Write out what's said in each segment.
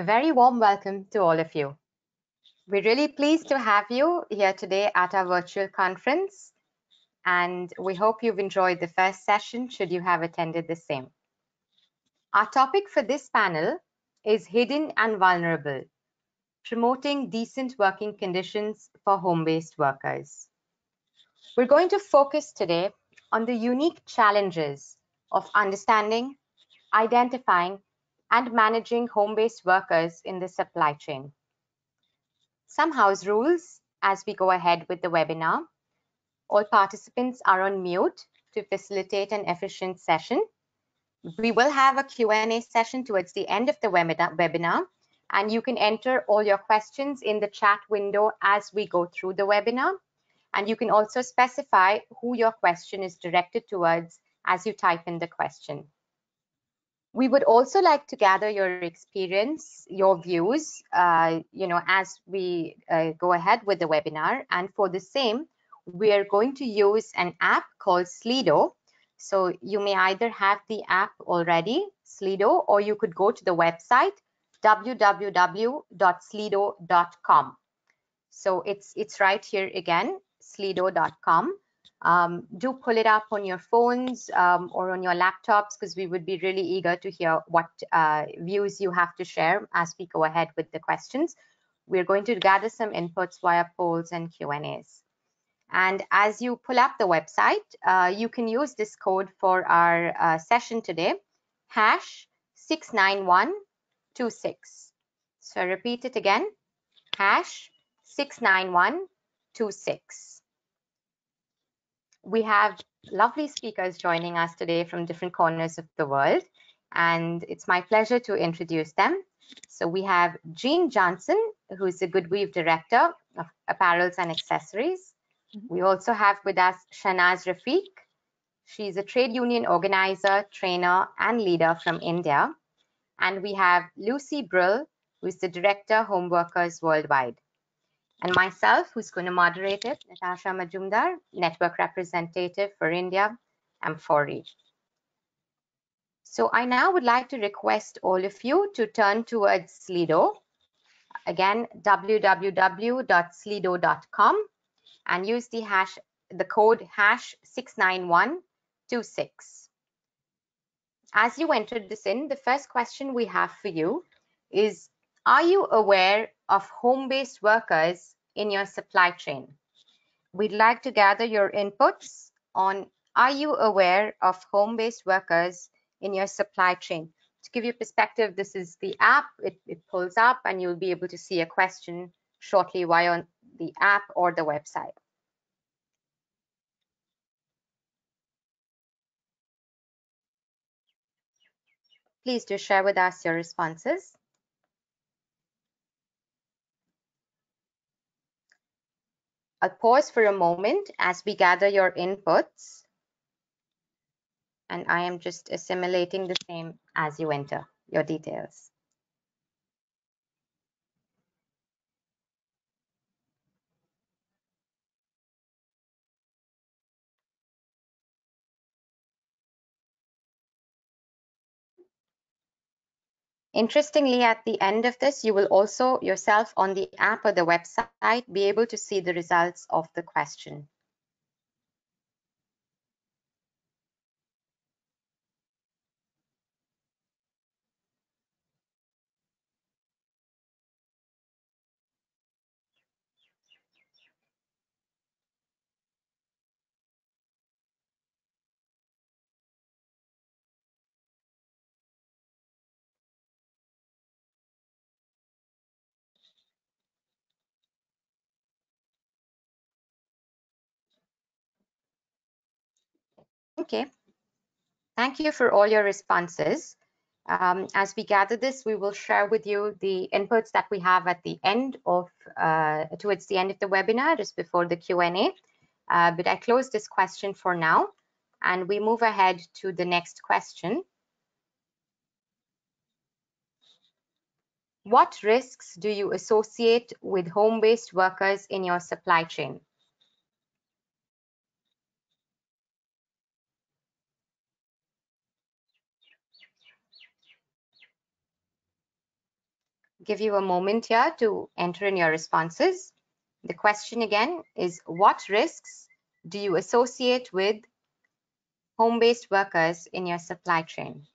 A very warm welcome to all of you. We're really pleased to have you here today at our virtual conference, and we hope you've enjoyed the first session should you have attended the same. Our topic for this panel is Hidden and Vulnerable, Promoting Decent Working Conditions for Home-Based Workers. We're going to focus today on the unique challenges of understanding, identifying, and managing home-based workers in the supply chain. Some house rules as we go ahead with the webinar. All participants are on mute to facilitate an efficient session. We will have a Q&A session towards the end of the webinar, and you can enter all your questions in the chat window as we go through the webinar. And you can also specify who your question is directed towards as you type in the question. We would also like to gather your experience, your views, uh, you know, as we uh, go ahead with the webinar. And for the same, we are going to use an app called Slido. So you may either have the app already, Slido, or you could go to the website www.slido.com. So it's it's right here again, slido.com um, do pull it up on your phones um, or on your laptops because we would be really eager to hear what uh, views you have to share as we go ahead with the questions. We're going to gather some inputs via polls and Q&As. And as you pull up the website, uh, you can use this code for our uh, session today, hash 69126. So repeat it again, hash 69126 we have lovely speakers joining us today from different corners of the world, and it's my pleasure to introduce them. So we have Jean Johnson, who's the Goodweave Director of Apparels and Accessories. Mm -hmm. We also have with us Shanaz Rafiq. She's a trade union organizer, trainer, and leader from India. And we have Lucy Brill, who's the Director, Home Workers Worldwide and myself, who's going to moderate it, Natasha Majumdar, Network Representative for India, Amfori. So I now would like to request all of you to turn towards Slido. Again, www.slido.com and use the hash, the code hash 69126. As you entered this in, the first question we have for you is, are you aware of home-based workers in your supply chain. We'd like to gather your inputs on are you aware of home-based workers in your supply chain? To give you perspective, this is the app. It, it pulls up and you'll be able to see a question shortly via on the app or the website. Please do share with us your responses. I'll pause for a moment as we gather your inputs. And I am just assimilating the same as you enter your details. Interestingly, at the end of this, you will also yourself on the app or the website be able to see the results of the question. Okay. Thank you for all your responses. Um, as we gather this, we will share with you the inputs that we have at the end of, uh, towards the end of the webinar, just before the Q&A. Uh, but I close this question for now, and we move ahead to the next question. What risks do you associate with home-based workers in your supply chain? Give you a moment here to enter in your responses. The question again is what risks do you associate with home-based workers in your supply chain?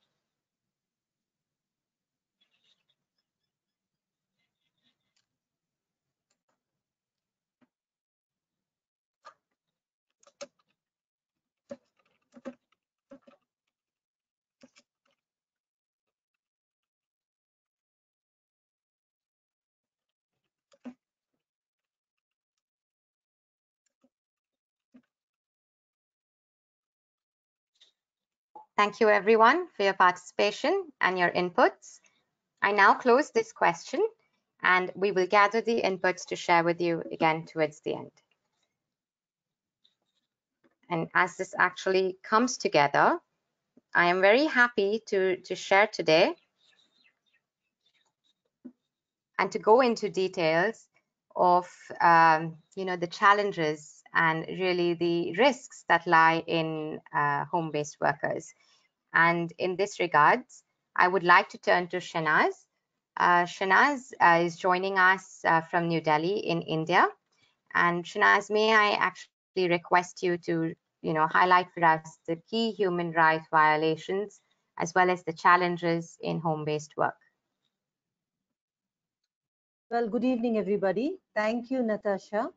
Thank you everyone for your participation and your inputs. I now close this question and we will gather the inputs to share with you again towards the end. And as this actually comes together, I am very happy to, to share today and to go into details of um, you know the challenges and really the risks that lie in uh, home-based workers. And in this regards, I would like to turn to Shanaz. Uh, Shanaz uh, is joining us uh, from New Delhi in India. And Shanaz, may I actually request you to, you know, highlight for us the key human rights violations as well as the challenges in home-based work. Well, good evening, everybody. Thank you, Natasha,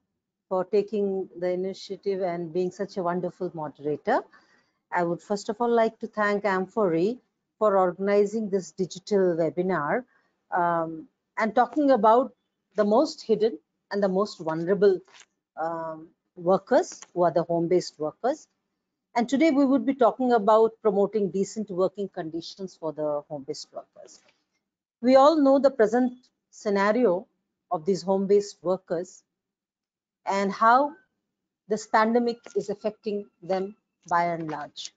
for taking the initiative and being such a wonderful moderator. I would first of all like to thank Amfori for organizing this digital webinar um, and talking about the most hidden and the most vulnerable um, workers who are the home-based workers. And today we would be talking about promoting decent working conditions for the home-based workers. We all know the present scenario of these home-based workers and how this pandemic is affecting them by and large.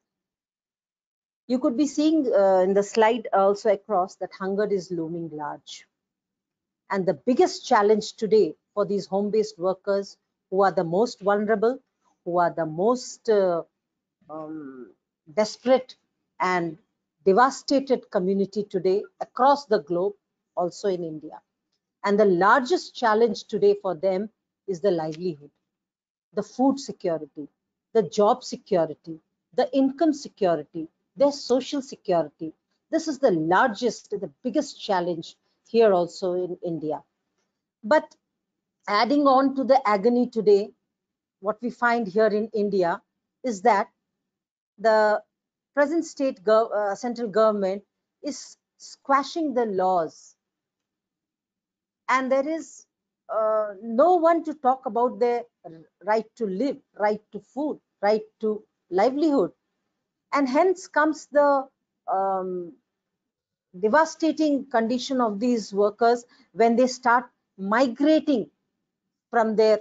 You could be seeing uh, in the slide also across that hunger is looming large. And the biggest challenge today for these home-based workers who are the most vulnerable, who are the most uh, um, desperate and devastated community today across the globe, also in India. And the largest challenge today for them is the livelihood, the food security, the job security, the income security, their social security. This is the largest, the biggest challenge here also in India. But adding on to the agony today, what we find here in India is that the present state gov uh, central government is squashing the laws and there is uh, no one to talk about their right to live, right to food, right to livelihood. And hence comes the um, devastating condition of these workers when they start migrating from their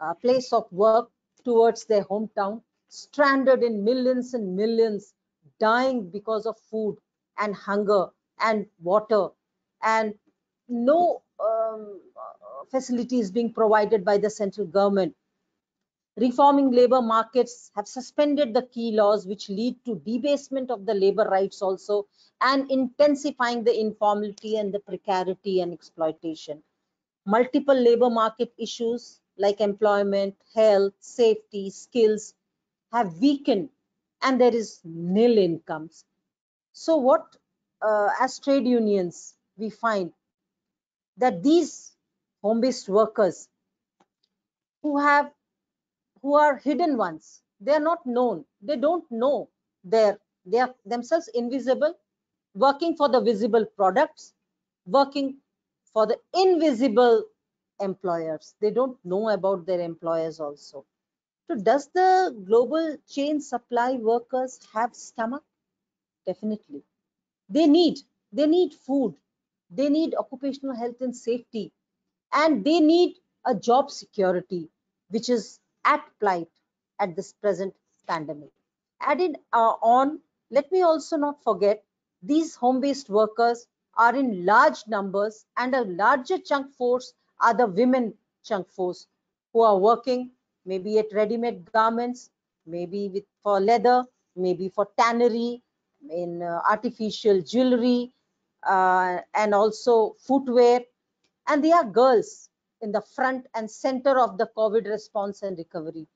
uh, place of work towards their hometown stranded in millions and millions dying because of food and hunger and water. And no um, facilities being provided by the central government reforming labor markets have suspended the key laws which lead to debasement of the labor rights also and intensifying the informality and the precarity and exploitation. Multiple labor market issues like employment, health, safety, skills have weakened and there is nil incomes. So what uh, as trade unions we find that these home-based workers who have who are hidden ones they are not known. They don't know they're they are themselves invisible working for the visible products working for the invisible employers. They don't know about their employers also. So does the global chain supply workers have stomach? Definitely. They need they need food they need occupational health and safety and they need a job security which is at plight at this present pandemic. Added uh, on, let me also not forget these home-based workers are in large numbers and a larger chunk force are the women chunk force who are working maybe at ready-made garments, maybe with for leather, maybe for tannery, in uh, artificial jewelry, uh, and also footwear. And they are girls in the front and center of the COVID response and recovery.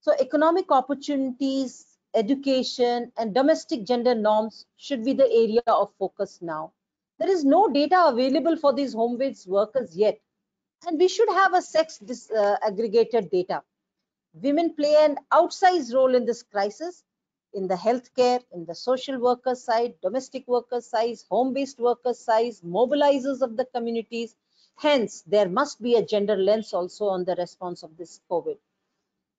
So economic opportunities, education, and domestic gender norms should be the area of focus now. There is no data available for these home-based workers yet, and we should have a sex uh, aggregated data. Women play an outsized role in this crisis in the healthcare, in the social worker side, domestic worker side, home-based worker side, mobilizers of the communities. Hence, there must be a gender lens also on the response of this COVID.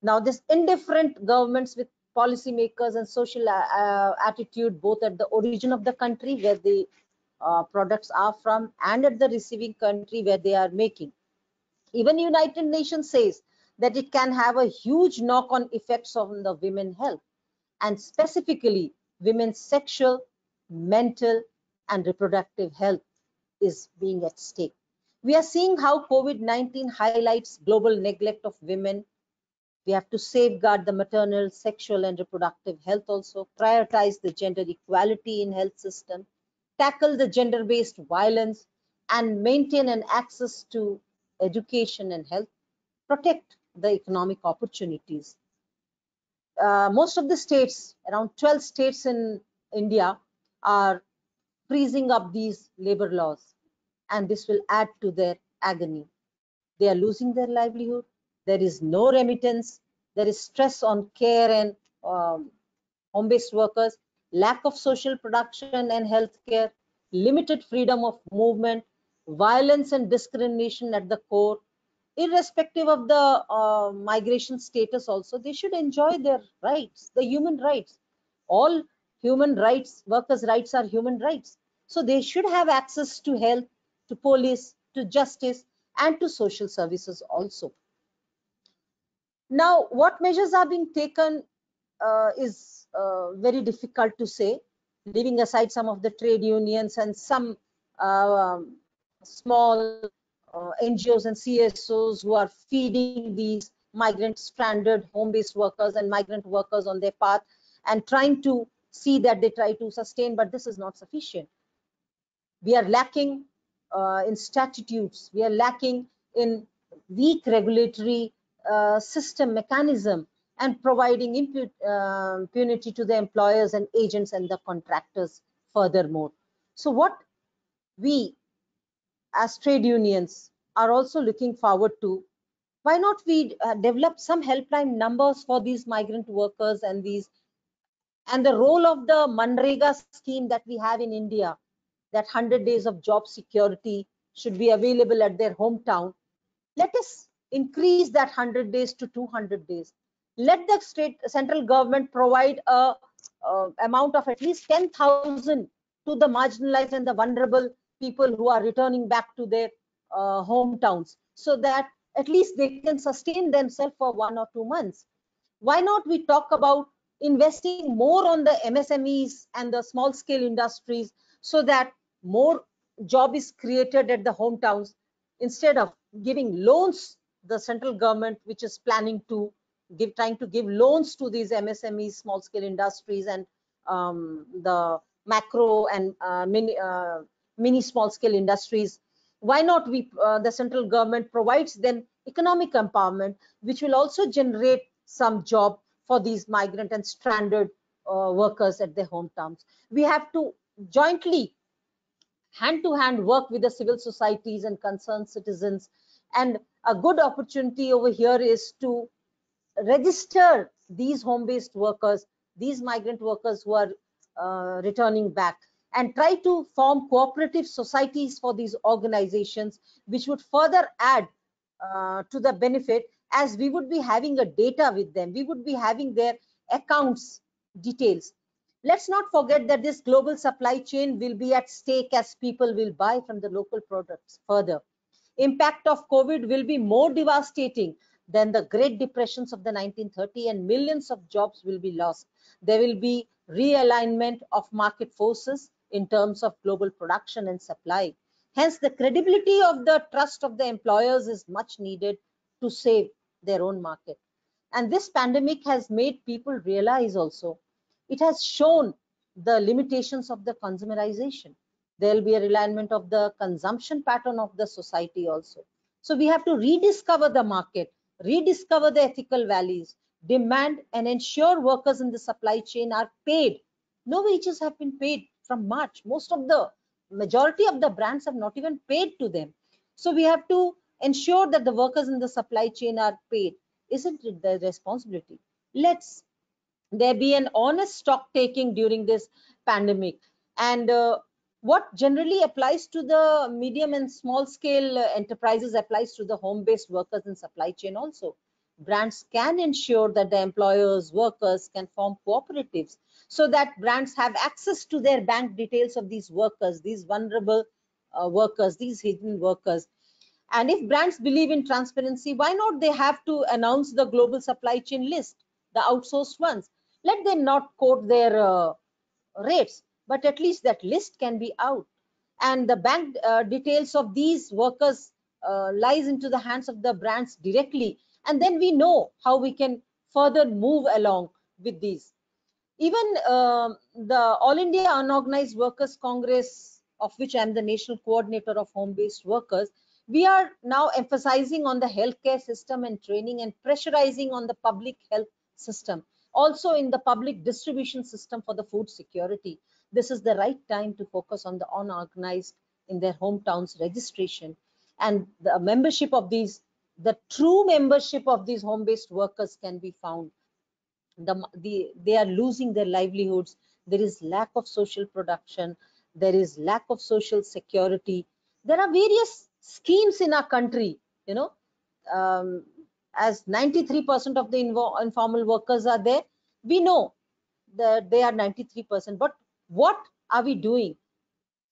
Now, this indifferent governments with policymakers and social uh, uh, attitude, both at the origin of the country where the uh, products are from and at the receiving country where they are making. Even United Nations says that it can have a huge knock-on effects on the women health and specifically women's sexual, mental, and reproductive health is being at stake. We are seeing how COVID-19 highlights global neglect of women. We have to safeguard the maternal, sexual, and reproductive health also, prioritize the gender equality in health system, tackle the gender-based violence, and maintain an access to education and health, protect the economic opportunities uh, most of the states, around 12 states in India, are freezing up these labor laws, and this will add to their agony. They are losing their livelihood. There is no remittance. There is stress on care and um, home-based workers, lack of social production and healthcare, limited freedom of movement, violence and discrimination at the core, irrespective of the uh, migration status also they should enjoy their rights the human rights. All human rights workers rights are human rights. So they should have access to health to police to justice and to social services also. Now what measures are being taken uh, is uh, very difficult to say. Leaving aside some of the trade unions and some uh, small uh, NGOs and CSOs who are feeding these migrant stranded home-based workers and migrant workers on their path and trying to see that they try to sustain, but this is not sufficient. We are lacking uh, in statutes, we are lacking in weak regulatory uh, system mechanism and providing uh, impunity to the employers and agents and the contractors furthermore. So what we as trade unions are also looking forward to why not we uh, develop some helpline numbers for these migrant workers and these and the role of the manrega scheme that we have in india that 100 days of job security should be available at their hometown. Let us increase that 100 days to 200 days. Let the state central government provide a, a amount of at least 10000 to the marginalized and the vulnerable people who are returning back to their uh, hometowns so that at least they can sustain themselves for one or two months. Why not we talk about investing more on the MSMEs and the small scale industries so that more job is created at the hometowns instead of giving loans the central government which is planning to give trying to give loans to these MSMEs small scale industries and um, the macro and uh, mini uh, mini small scale industries why not we uh, the central government provides them economic empowerment which will also generate some job for these migrant and stranded uh, workers at their hometowns. We have to jointly hand to hand work with the civil societies and concerned citizens. And a good opportunity over here is to register these home-based workers these migrant workers who are uh, returning back and try to form cooperative societies for these organizations, which would further add uh, to the benefit as we would be having a data with them. We would be having their accounts details. Let's not forget that this global supply chain will be at stake as people will buy from the local products further. Impact of COVID will be more devastating than the Great Depressions of the 1930 and millions of jobs will be lost. There will be realignment of market forces in terms of global production and supply. Hence, the credibility of the trust of the employers is much needed to save their own market. And this pandemic has made people realize also, it has shown the limitations of the consumerization. There'll be a realignment of the consumption pattern of the society also. So we have to rediscover the market, rediscover the ethical values, demand and ensure workers in the supply chain are paid. No wages have been paid from March. Most of the majority of the brands have not even paid to them. So we have to ensure that the workers in the supply chain are paid. Isn't it their responsibility? Let's there be an honest stock taking during this pandemic. And uh, what generally applies to the medium and small scale enterprises applies to the home based workers in supply chain also brands can ensure that the employers workers can form cooperatives so that brands have access to their bank details of these workers these vulnerable uh, workers these hidden workers. And if brands believe in transparency why not they have to announce the global supply chain list the outsourced ones? Let them not quote their uh, rates but at least that list can be out. And the bank uh, details of these workers uh, lies into the hands of the brands directly and then we know how we can further move along with these. Even uh, the all india unorganized workers congress of which i'm the national coordinator of home based workers we are now emphasizing on the healthcare system and training and pressurizing on the public health system also in the public distribution system for the food security. This is the right time to focus on the unorganized in their hometowns registration. And the membership of these the true membership of these home-based workers can be found. The, the, they are losing their livelihoods. There is lack of social production. There is lack of social security. There are various schemes in our country, you know, um, as 93% of the informal workers are there. We know that they are 93%, but what are we doing?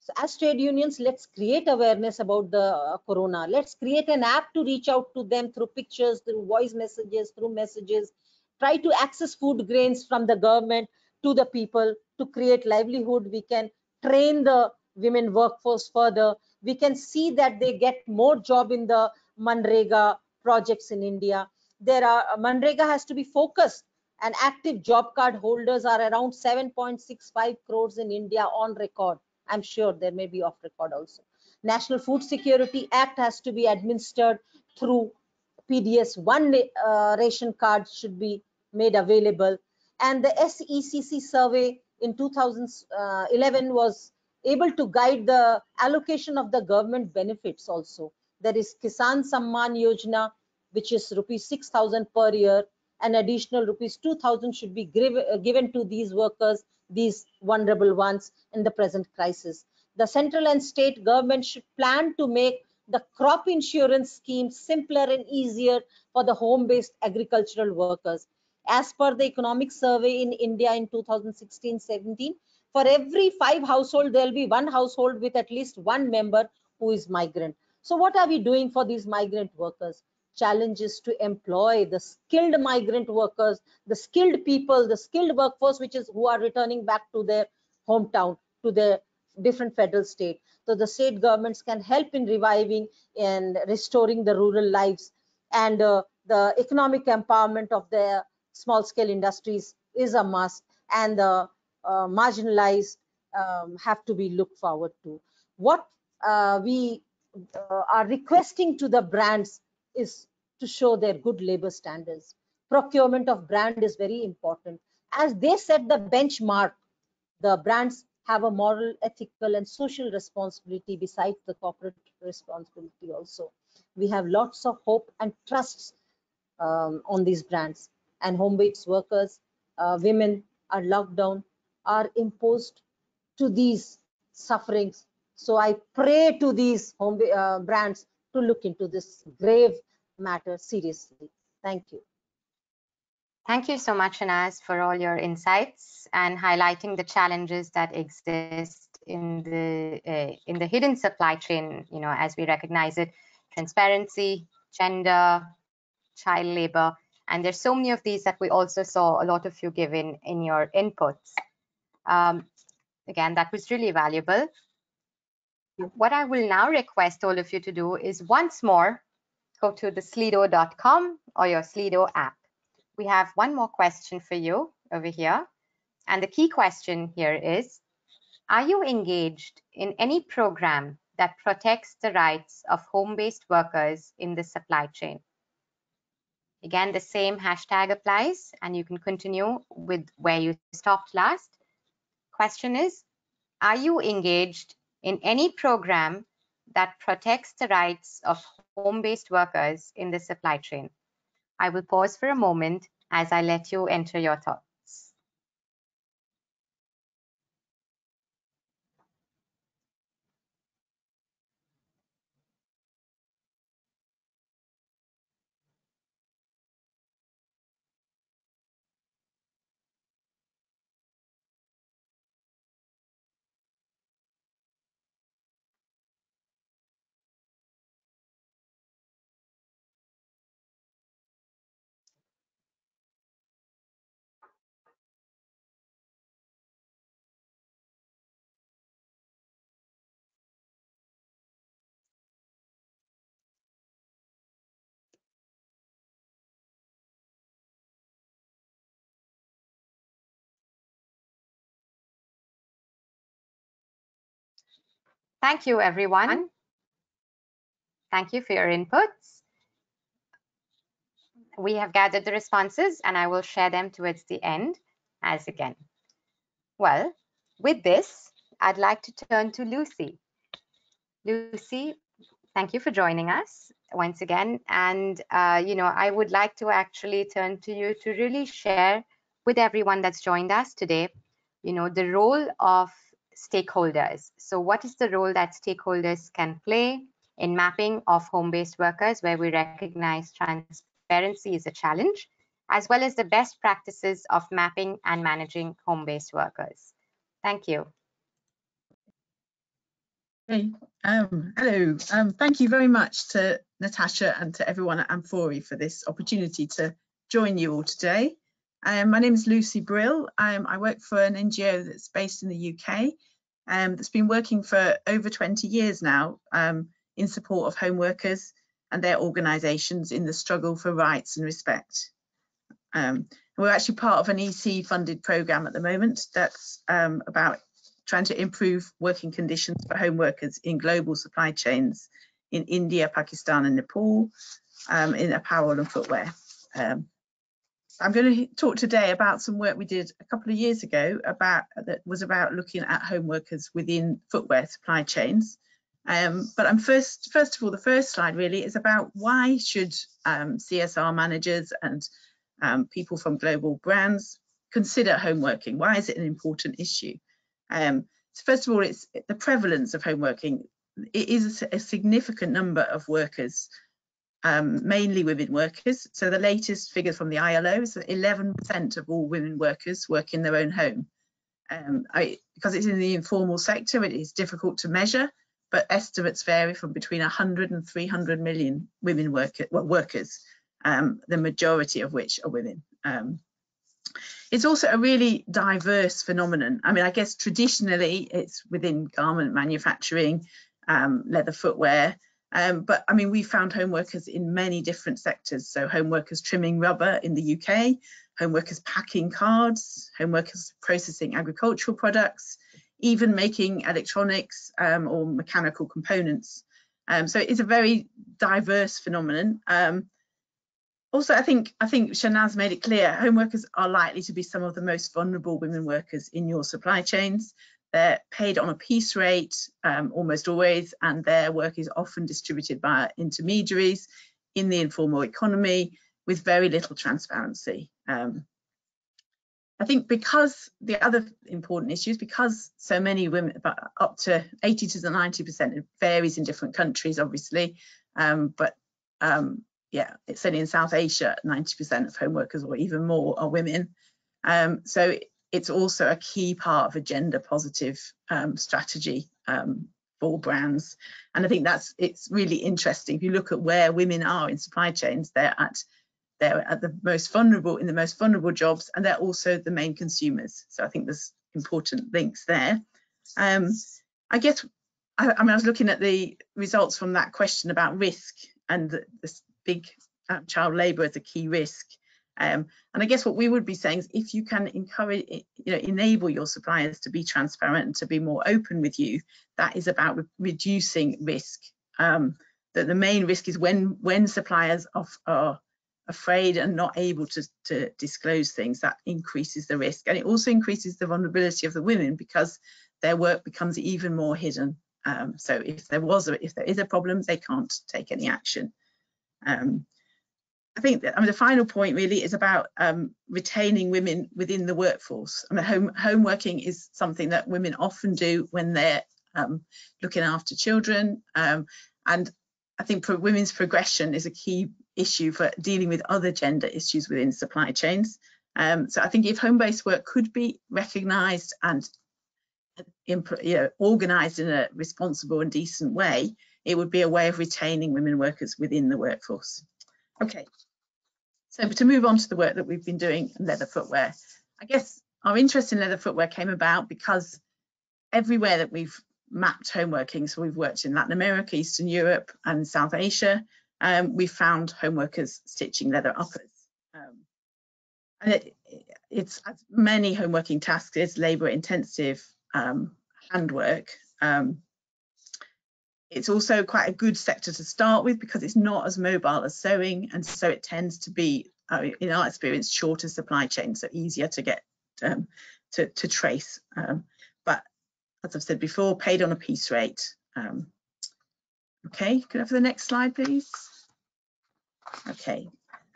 So as trade unions, let's create awareness about the uh, corona. Let's create an app to reach out to them through pictures, through voice messages, through messages. Try to access food grains from the government to the people to create livelihood. We can train the women workforce further. We can see that they get more job in the Manrega projects in India. There are uh, Manrega has to be focused and active job card holders are around 7.65 crores in India on record I'm sure there may be off record also. National Food Security Act has to be administered through PDS. One uh, ration card should be made available. And the SECC survey in 2011 was able to guide the allocation of the government benefits also. There is Kisan Samman Yojana, which is rupees 6,000 per year. An additional rupees 2,000 should be uh, given to these workers these vulnerable ones in the present crisis. The central and state government should plan to make the crop insurance scheme simpler and easier for the home-based agricultural workers. As per the economic survey in India in 2016-17, for every five household, there'll be one household with at least one member who is migrant. So what are we doing for these migrant workers? Challenges to employ the skilled migrant workers, the skilled people, the skilled workforce, which is who are returning back to their hometown, to their different federal state. So the state governments can help in reviving and restoring the rural lives and uh, the economic empowerment of the small scale industries is a must and the uh, marginalized um, have to be looked forward to. What uh, we uh, are requesting to the brands is to show their good labor standards. Procurement of brand is very important. As they set the benchmark, the brands have a moral, ethical, and social responsibility besides the corporate responsibility also. We have lots of hope and trust um, on these brands. And home-based workers, uh, women are locked down, are imposed to these sufferings. So I pray to these home uh, brands to look into this grave matter seriously. Thank you. Thank you so much, Shanaz, for all your insights and highlighting the challenges that exist in the uh, in the hidden supply chain. You know, as we recognize it, transparency, gender, child labor, and there's so many of these that we also saw a lot of you give in in your inputs. Um, again, that was really valuable. What I will now request all of you to do is once more go to the slido.com or your Slido app. We have one more question for you over here. And the key question here is, Are you engaged in any program that protects the rights of home-based workers in the supply chain? Again, the same hashtag applies and you can continue with where you stopped last. Question is, are you engaged in any program that protects the rights of home-based workers in the supply chain? I will pause for a moment as I let you enter your thoughts. Thank you, everyone. Thank you for your inputs. We have gathered the responses and I will share them towards the end as again. Well, with this, I'd like to turn to Lucy. Lucy, thank you for joining us once again. And, uh, you know, I would like to actually turn to you to really share with everyone that's joined us today, you know, the role of stakeholders. So what is the role that stakeholders can play in mapping of home-based workers where we recognize transparency is a challenge, as well as the best practices of mapping and managing home-based workers. Thank you. Hey, um, hello. Um, thank you very much to Natasha and to everyone at Amfori for this opportunity to join you all today. Um, my name is Lucy Brill. Um, I work for an NGO that's based in the UK um, that's been working for over 20 years now um, in support of home workers and their organisations in the struggle for rights and respect. Um, we're actually part of an EC funded programme at the moment that's um, about trying to improve working conditions for home workers in global supply chains in India, Pakistan and Nepal um, in apparel and footwear. Um, I'm going to talk today about some work we did a couple of years ago about that was about looking at home workers within footwear supply chains. Um, but I'm first, first of all, the first slide really is about why should um, CSR managers and um, people from global brands consider home working? Why is it an important issue? Um, so first of all, it's the prevalence of home working. It is a significant number of workers um, mainly women workers. So the latest figures from the ILO is that 11% of all women workers work in their own home. Um, I, because it's in the informal sector, it is difficult to measure, but estimates vary from between 100 and 300 million women worker, well, workers, um, the majority of which are women. Um, it's also a really diverse phenomenon. I mean, I guess traditionally it's within garment manufacturing, um, leather footwear, um, but I mean, we found home workers in many different sectors. So home workers trimming rubber in the UK, home workers packing cards, home workers processing agricultural products, even making electronics um, or mechanical components. Um, so it's a very diverse phenomenon. Um, also, I think I think Shanaz made it clear, home workers are likely to be some of the most vulnerable women workers in your supply chains. They're paid on a piece rate um, almost always, and their work is often distributed by intermediaries in the informal economy with very little transparency. Um, I think because the other important issues, because so many women, up to 80 to 90%, it varies in different countries, obviously, um, but um, yeah, it's only in South Asia, 90% of home workers or even more are women. Um, so it's also a key part of a gender positive um, strategy um, for brands. And I think that's it's really interesting. If you look at where women are in supply chains, they're at they're at the most vulnerable in the most vulnerable jobs, and they're also the main consumers. So I think there's important links there. Um, I guess I, I, mean I was looking at the results from that question about risk and this big uh, child labour as a key risk. Um, and I guess what we would be saying is if you can encourage, you know, enable your suppliers to be transparent and to be more open with you, that is about re reducing risk. Um, that the main risk is when when suppliers are, are afraid and not able to, to disclose things, that increases the risk. And it also increases the vulnerability of the women because their work becomes even more hidden. Um, so if there was a, if there is a problem, they can't take any action. Um, I think that, I mean, the final point really is about um, retaining women within the workforce. I mean, home, home working is something that women often do when they're um, looking after children. Um, and I think women's progression is a key issue for dealing with other gender issues within supply chains. Um, so I think if home-based work could be recognised and you know, organised in a responsible and decent way, it would be a way of retaining women workers within the workforce. Okay, so to move on to the work that we've been doing in leather footwear, I guess our interest in leather footwear came about because everywhere that we've mapped homeworking, so we've worked in Latin America, Eastern Europe and South Asia, um, we found homeworkers stitching leather uppers. Um, and it, it's many homeworking tasks, is labour intensive um, handwork. Um, it's also quite a good sector to start with because it's not as mobile as sewing and so it tends to be, uh, in our experience, shorter supply chains, so easier to get um, to, to, trace. Um, but as I've said before, paid on a piece rate. okay, could I have the next slide, please? Okay,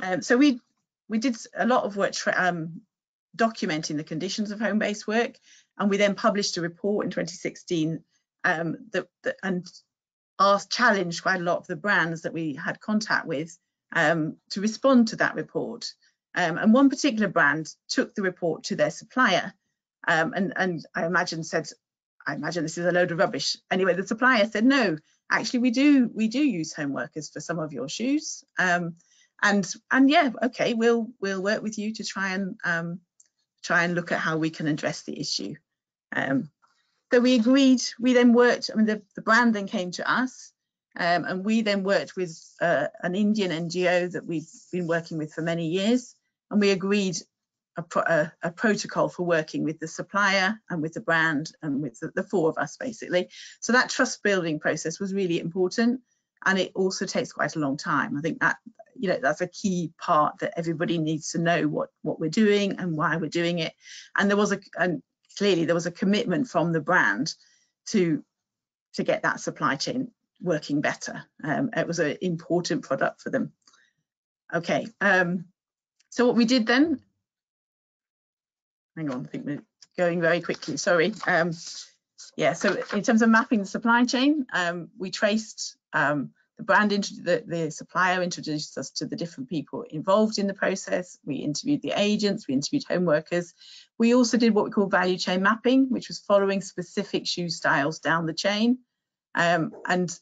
um, so we we did a lot of work um, documenting the conditions of home-based work, and we then published a report in 2016 um, that, that, and asked challenged quite a lot of the brands that we had contact with um, to respond to that report. Um, and one particular brand took the report to their supplier, um, and and I imagine said, I imagine this is a load of rubbish. Anyway, the supplier said no actually we do we do use home workers for some of your shoes um, and and yeah okay we'll we'll work with you to try and um, try and look at how we can address the issue um, so we agreed we then worked i mean the, the brand then came to us um, and we then worked with uh, an indian ngo that we've been working with for many years and we agreed a, pro a, a, protocol for working with the supplier and with the brand and with the, the, four of us basically. So that trust building process was really important and it also takes quite a long time. I think that you know that's a key part that everybody needs to know what what we're doing and why we're doing it. And there was a and clearly there was a commitment from the brand to to get that supply chain working better. Um, it was an important product for them. Okay, um, so what we did then hang on, I think we're going very quickly, sorry. Um, yeah, so in terms of mapping the supply chain, um, we traced um, the brand, the, the, supplier introduced us to the different people involved in the process. We interviewed the agents, we interviewed home workers. We also did what we call value chain mapping, which was following specific shoe styles down the chain um, and,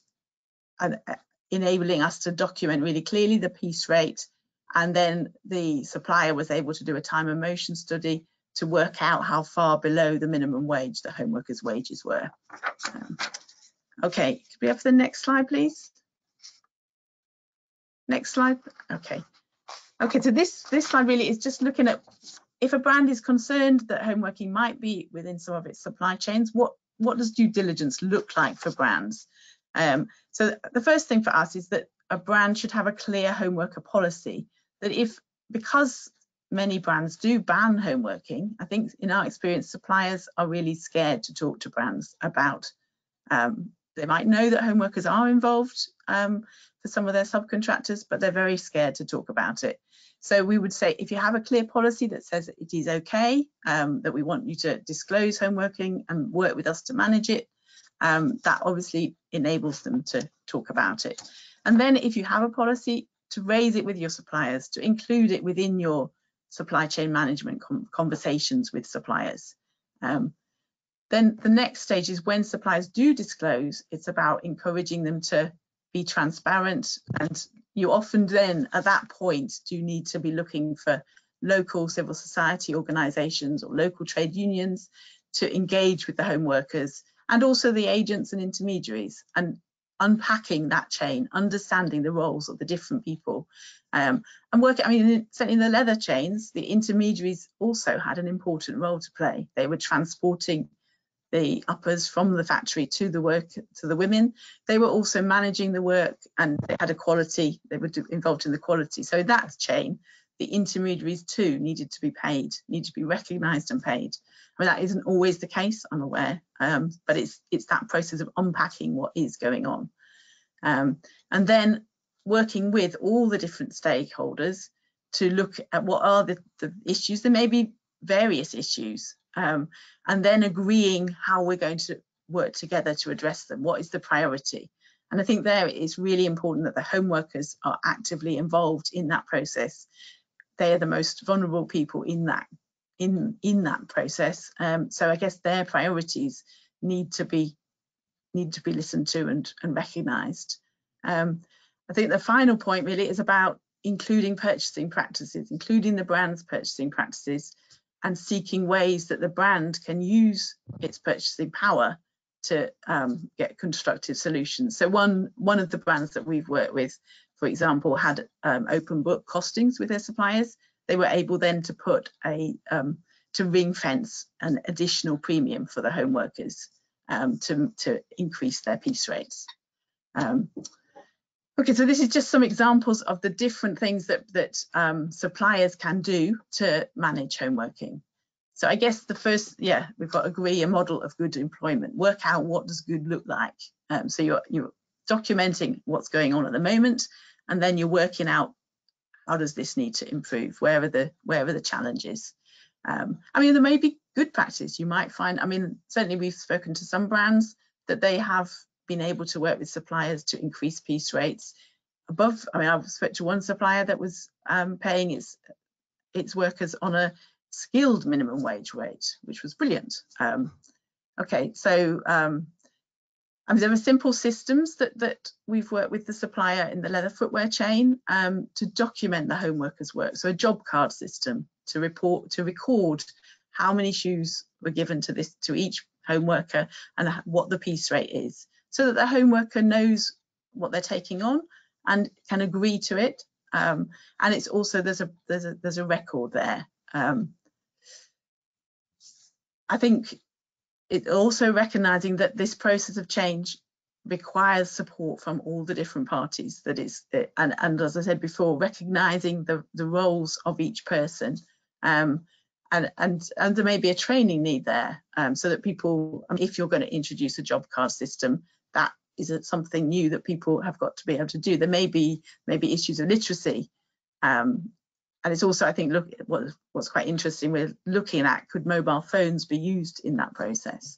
and uh, enabling us to document really clearly the piece rate. And then the supplier was able to do a time and motion study to work out how far below the minimum wage the home workers' wages were. Um, okay, could we have the next slide, please? Next slide. Okay. Okay, so this, this slide really is just looking at if a brand is concerned that home working might be within some of its supply chains, what, what does due diligence look like for brands? Um, so the first thing for us is that a brand should have a clear home worker policy that if because many brands do ban home working. I think in our experience, suppliers are really scared to talk to brands about, um, they might know that home workers are involved um, for some of their subcontractors, but they're very scared to talk about it. So we would say if you have a clear policy that says it is okay, um, that we want you to disclose home working and work with us to manage it, um, that obviously enables them to talk about it. And then if you have a policy, to raise it with your suppliers, to include it within your supply chain management conversations with suppliers. Um, then the next stage is when suppliers do disclose, it's about encouraging them to be transparent and you often then at that point do need to be looking for local civil society organisations or local trade unions to engage with the home workers and also the agents and intermediaries and unpacking that chain, understanding the roles of the different people, um, and working. I mean, certainly in the leather chains, the intermediaries also had an important role to play. They were transporting the uppers from the factory to the work to the women. They were also managing the work and they had a quality, they were involved in the quality. So that chain, the intermediaries too needed to be paid, need to be recognised and paid. I mean, that isn't always the case, I'm aware, um, but it's it's that process of unpacking what is going on. Um, and then working with all the different stakeholders to look at what are the, the issues. There may be various issues, um, and then agreeing how we're going to work together to address them. What is the priority? And I think there it is really important that the home workers are actively involved in that process. They are the most vulnerable people in that in in that process. Um, so I guess their priorities need to be need to be listened to and, and recognised. Um, I think the final point really is about including purchasing practices, including the brand's purchasing practices and seeking ways that the brand can use its purchasing power to um, get constructive solutions. So one, one of the brands that we've worked with, for example, had um, open book costings with their suppliers. They were able then to put a, um, to ring fence an additional premium for the home workers um, to, to increase their piece rates. Okay, so this is just some examples of the different things that, that um, suppliers can do to manage home working. So I guess the first, yeah, we've got agree a model of good employment, work out what does good look like. Um, so you're, you're documenting what's going on at the moment, and then you're working out how does this need to improve, where are the, where are the challenges. Um, I mean, there may be good practice. You might find, I mean, certainly we've spoken to some brands that they have been able to work with suppliers to increase piece rates above. I mean, I've spoke to one supplier that was um, paying its its workers on a skilled minimum wage rate, which was brilliant. Um, okay, so um, I mean, there are simple systems that that we've worked with the supplier in the leather footwear chain um, to document the home workers' work. So a job card system to report to record how many shoes were given to this to each home worker and what the piece rate is so that the home worker knows what they're taking on and can agree to it. Um, and it's also there's a there's a there's a record there. Um, I think it also recognizing that this process of change requires support from all the different parties that is and and as I said before recognizing the the roles of each person um, and and and there may be a training need there um, so that people if you're going to introduce a job card system that is something new that people have got to be able to do. There may be maybe issues of literacy. Um, and it's also, I think, look what, what's quite interesting, we're looking at could mobile phones be used in that process?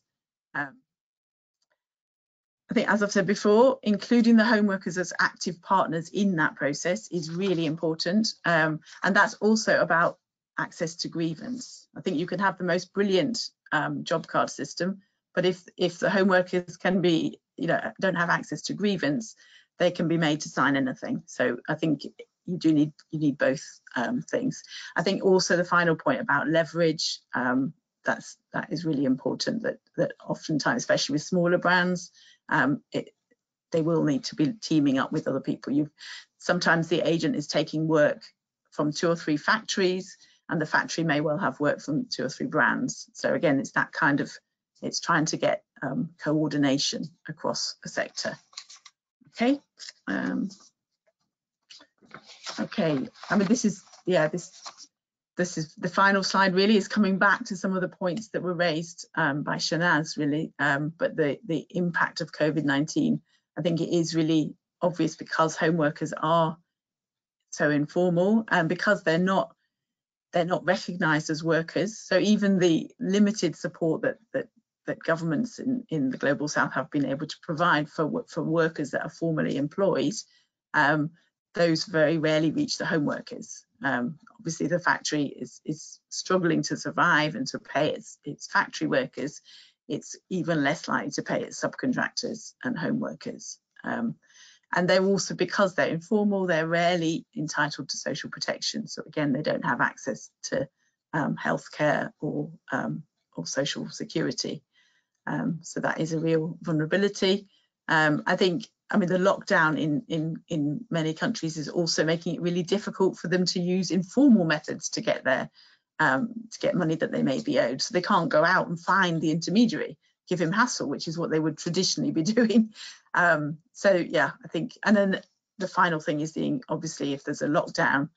Um, I think, as I've said before, including the home workers as active partners in that process is really important. Um, and that's also about access to grievance. I think you can have the most brilliant um, job card system, but if if the home workers can be you know don't have access to grievance they can be made to sign anything. So i think you do need you need both um, things. I think also the final point about leverage um, that's that is really important that that oftentimes especially with smaller brands um, it, they will need to be teaming up with other people. You sometimes the agent is taking work from two or three factories and the factory may well have work from two or three brands. So again it's that kind of it's trying to get um, coordination across a sector. Okay. Um, okay. I mean, this is yeah. This this is the final slide. Really, is coming back to some of the points that were raised um, by Shanaz. Really, um, but the the impact of COVID-19. I think it is really obvious because home workers are so informal and because they're not they're not recognised as workers. So even the limited support that that that governments in, in the global south have been able to provide for, for workers that are formally employed, um, those very rarely reach the home workers. Um, obviously, the factory is, is struggling to survive and to pay its, its factory workers. It's even less likely to pay its subcontractors and home workers. Um, and they're also, because they're informal, they're rarely entitled to social protection. So again, they don't have access to um, healthcare or, um, or social security. Um, so that is a real vulnerability. Um, I think I mean, the lockdown in, in, in many countries is also making it really difficult for them to use informal methods to get their um, to get money that they may be owed. So they can't go out and find the intermediary, give him hassle, which is what they would traditionally be doing. Um, so yeah, I think, and then the final thing is being obviously if there's a lockdown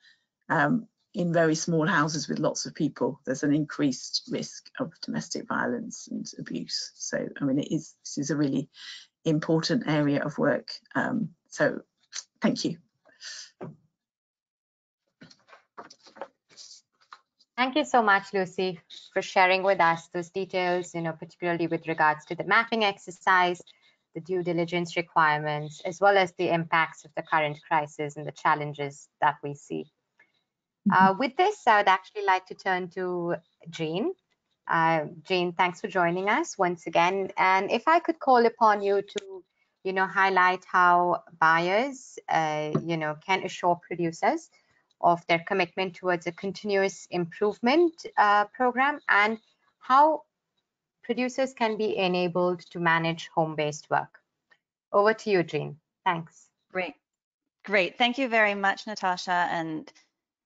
um, in very small houses with lots of people, there's an increased risk of domestic violence and abuse. So I mean, it is this is a really important area of work. Um, so thank you. Thank you so much, Lucy, for sharing with us those details, you know, particularly with regards to the mapping exercise, the due diligence requirements, as well as the impacts of the current crisis and the challenges that we see. Mm-hmm. Uh, with this, I would actually like to turn to Jean. Uh, Jean, thanks for joining us once again. And if I could call upon you to, you know, highlight how buyers, uh, you know, can assure producers of their commitment towards a continuous improvement uh, program and how producers can be enabled to manage home-based work. Over to you, Jean. Thanks. Great. Great. Thank you very much, Natasha and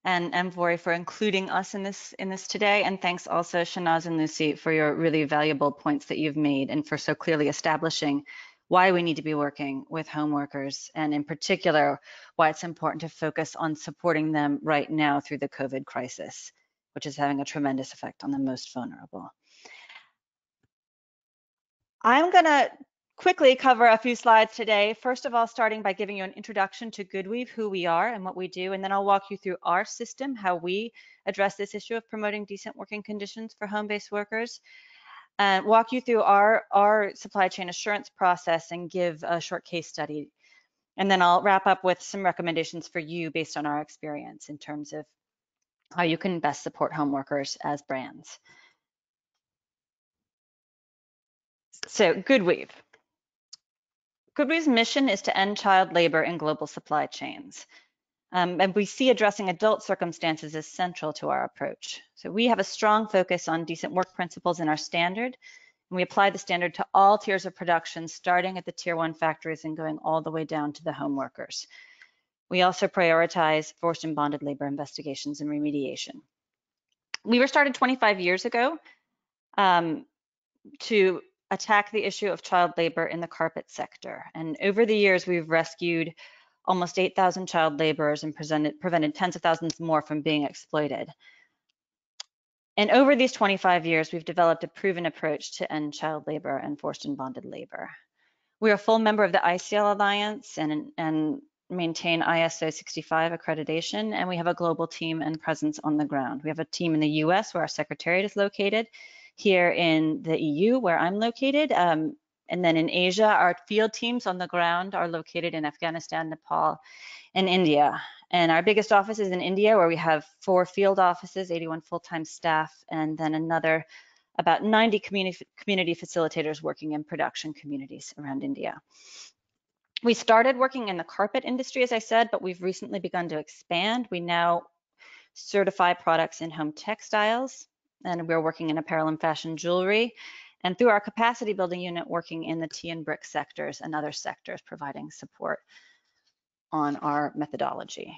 and Amfori for including us in this in this today. And thanks also Shanaz and Lucy for your really valuable points that you've made and for so clearly establishing why we need to be working with home workers, and in particular, why it's important to focus on supporting them right now through the COVID crisis, which is having a tremendous effect on the most vulnerable. I'm going to quickly cover a few slides today. First of all, starting by giving you an introduction to Goodweave, who we are and what we do, and then I'll walk you through our system, how we address this issue of promoting decent working conditions for home-based workers and walk you through our, our supply chain assurance process and give a short case study. And then I'll wrap up with some recommendations for you based on our experience in terms of how you can best support home workers as brands. So Goodweave. Goodweave's mission is to end child labor in global supply chains. Um, and we see addressing adult circumstances as central to our approach. So we have a strong focus on decent work principles in our standard, and we apply the standard to all tiers of production, starting at the tier one factories and going all the way down to the home workers. We also prioritize forced and bonded labor investigations and remediation. We were started 25 years ago um, to attack the issue of child labor in the carpet sector. And over the years, we've rescued almost 8,000 child laborers and prevented, tens of thousands more from being exploited. And over these 25 years, we've developed a proven approach to end child labor and forced and bonded labor. We are a full member of the ISEAL Alliance and, and maintain ISO 65 accreditation, and we have a global team and presence on the ground. We have a team in the US where our secretariat is located, here in the EU where I'm located, um, and then in Asia, our field teams on the ground are located in Afghanistan, Nepal, and India. And our biggest office is in India, where we have four field offices, 81 full-time staff, and then another about 90 community, community facilitators working in production communities around India. We started working in the carpet industry, as I said, but we've recently begun to expand. We now certify products in home textiles, and we're working in apparel and fashion jewelry, and through our capacity building unit working in the tea and brick sectors and other sectors providing support on our methodology.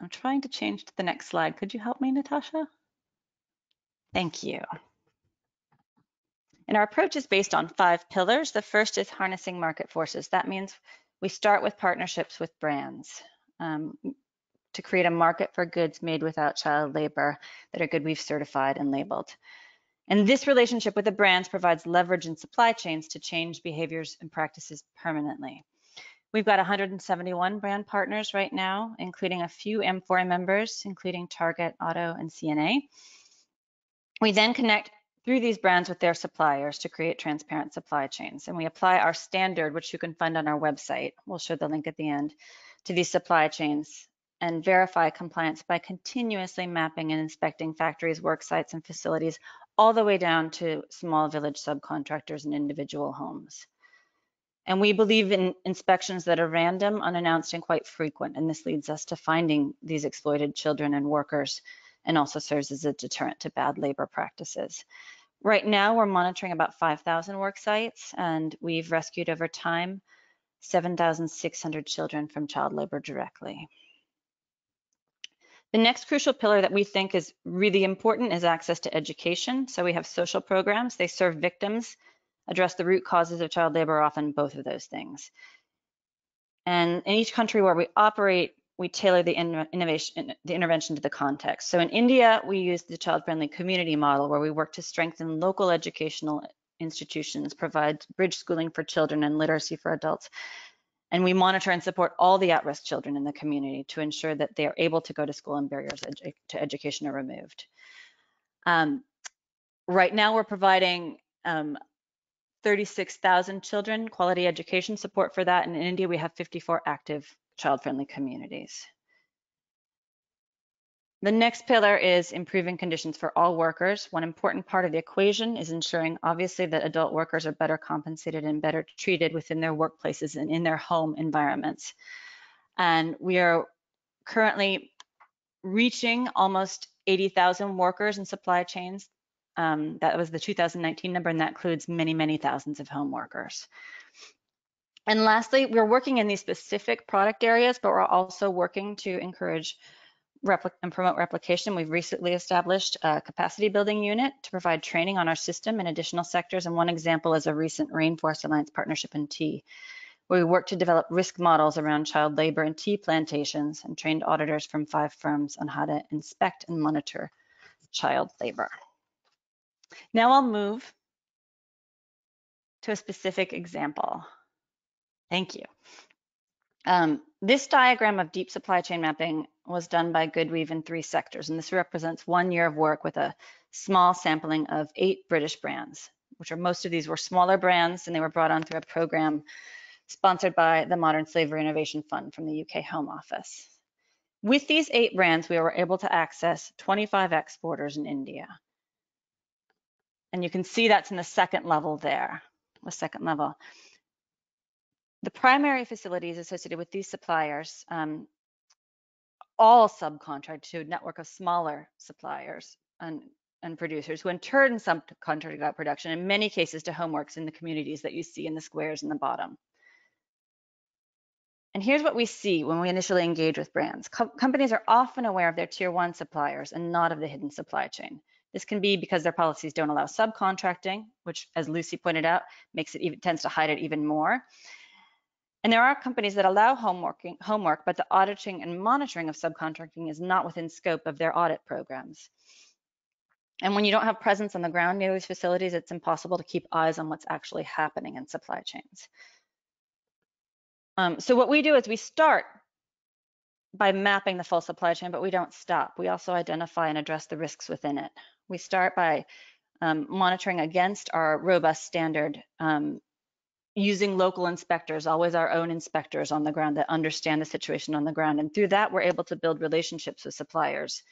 I'm trying to change to the next slide. Could you help me, Natasha? Thank you. And our approach is based on five pillars. The first is harnessing market forces. That means we start with partnerships with brands. Um, to create a market for goods made without child labor that are Goodweave certified and labeled. And this relationship with the brands provides leverage in supply chains to change behaviors and practices permanently. We've got 171 brand partners right now, including a few Amfori members, including Target, Otto, and C&A. We then connect through these brands with their suppliers to create transparent supply chains. And we apply our standard, which you can find on our website. We'll show the link at the end to these supply chains and verify compliance by continuously mapping and inspecting factories, work sites, and facilities all the way down to small village subcontractors and individual homes. And we believe in inspections that are random, unannounced, and quite frequent. And this leads us to finding these exploited children and workers and also serves as a deterrent to bad labor practices. Right now, we're monitoring about 5,000 work sites, and we've rescued over time 7,600 children from child labor directly. The next crucial pillar that we think is really important is access to education. So we have social programs. They serve victims, address the root causes of child labor, often both of those things. And in each country where we operate, we tailor the innovation, the intervention to the context. So in India, we use the child-friendly community model where we work to strengthen local educational institutions, provide bridge schooling for children and literacy for adults. And we monitor and support all the at-risk children in the community to ensure that they are able to go to school and barriers to education are removed. Um, right now, we're providing um, 36,000 children quality education support for that. And in India, we have 54 active child-friendly communities. The next pillar is improving conditions for all workers. One important part of the equation is ensuring, obviously, that adult workers are better compensated and better treated within their workplaces and in their home environments. And we are currently reaching almost 80,000 workers in supply chains. Um, that was the 2019 number, and that includes many, many thousands of home workers. And lastly, we're working in these specific product areas, but we're also working to encourage and promote replication, we've recently established a capacity building unit to provide training on our system in additional sectors. And one example is a recent Rainforest Alliance partnership in tea, where we worked to develop risk models around child labor in tea plantations and trained auditors from five firms on how to inspect and monitor child labor. Now I'll move to a specific example. Thank you. Um, this diagram of deep supply chain mapping was done by Goodweave in three sectors, and this represents one year of work with a small sampling of eight British brands, which are most of these were smaller brands, and they were brought on through a program sponsored by the Modern Slavery Innovation Fund from the UK Home Office. With these eight brands, we were able to access 25 exporters in India. And you can see that's in the second level there, the second level. The primary facilities associated with these suppliers um, all subcontract to a network of smaller suppliers and, and producers who in turn subcontract out production, in many cases to homeworks in the communities that you see in the squares in the bottom. And here's what we see when we initially engage with brands. Co companies are often aware of their tier one suppliers and not of the hidden supply chain. This can be because their policies don't allow subcontracting, which as Lucy pointed out, makes it even, tends to hide it even more. And there are companies that allow homework, but the auditing and monitoring of subcontracting is not within scope of their audit programs. And when you don't have presence on the ground near these facilities, it's impossible to keep eyes on what's actually happening in supply chains. Um, so what we do is we start by mapping the full supply chain, but we don't stop. We also identify and address the risks within it. We start by um, monitoring against our robust standard um, using local inspectors, always our own inspectors on the ground that understand the situation on the ground. And through that, we're able to build relationships with suppliers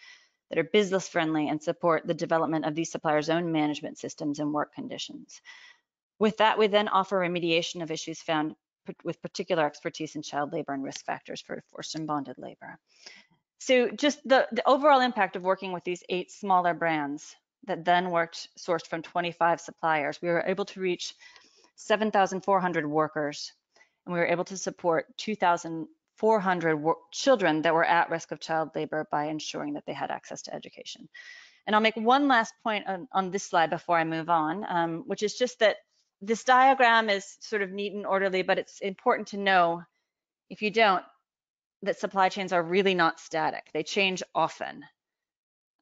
that are business friendly and support the development of these suppliers' own management systems and work conditions. With that, we then offer remediation of issues found with particular expertise in child labor and risk factors for forced and bonded labor. So just the, the overall impact of working with these eight smaller brands that then worked sourced from 25 suppliers, we were able to reach 7,400 workers, and we were able to support 2,400 children that were at risk of child labor by ensuring that they had access to education. And I'll make one last point on, on this slide before I move on, um, which is just that this diagram is sort of neat and orderly, but it's important to know, if you don't, that supply chains are really not static. They change often.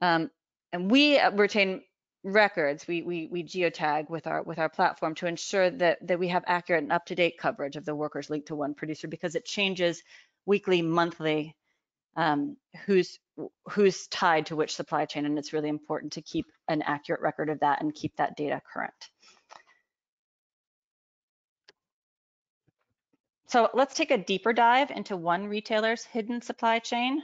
Um, and we retain records we, we we geotag with our with our platform to ensure that that we have accurate and up-to-date coverage of the workers linked to one producer because it changes weekly monthly um, who's who's tied to which supply chain and it's really important to keep an accurate record of that and keep that data current. So let's take a deeper dive into one retailer's hidden supply chain.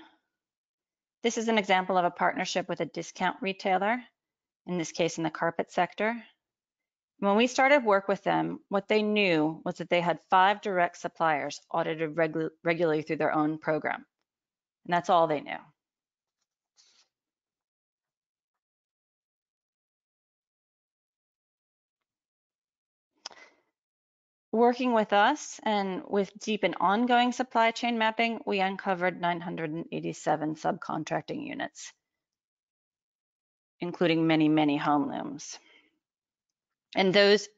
This is an example of a partnership with a discount retailer in this case in the carpet sector. When we started work with them, what they knew was that they had five direct suppliers audited regu regularly through their own program. And that's all they knew. Working with us and with deep and ongoing supply chain mapping, we uncovered 987 subcontracting units including many, many home looms. And those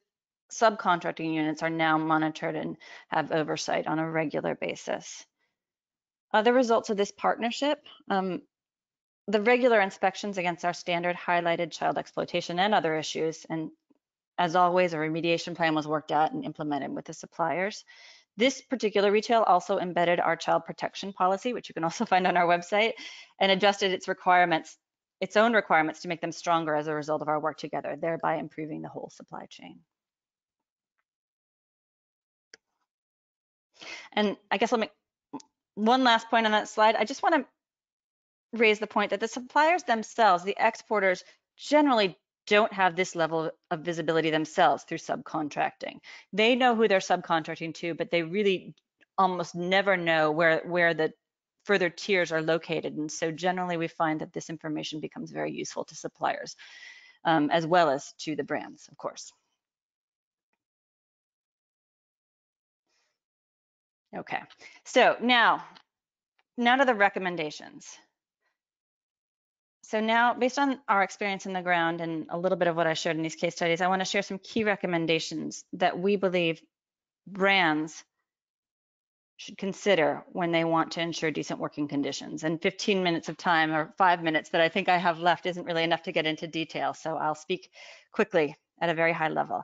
subcontracting units are now monitored and have oversight on a regular basis. Other results of this partnership, um, the regular inspections against our standard highlighted child exploitation and other issues, and as always, a remediation plan was worked out and implemented with the suppliers. This particular retail also embedded our child protection policy, which you can also find on our website, and adjusted its requirements, its own requirements to make them stronger as a result of our work together, thereby improving the whole supply chain. And I guess let me, one last point on that slide. I just want to raise the point that the suppliers themselves, the exporters, generally don't have this level of visibility themselves through subcontracting. They know who they're subcontracting to, but they really almost never know where, where the further tiers are located. And so generally we find that this information becomes very useful to suppliers um, as well as to the brands, of course. Okay, so now, now to the recommendations. So now, based on our experience in the ground and a little bit of what I showed in these case studies, I want to share some key recommendations that we believe brands should consider when they want to ensure decent working conditions. And 15 minutes of time or five minutes that I think I have left isn't really enough to get into detail. So I'll speak quickly at a very high level.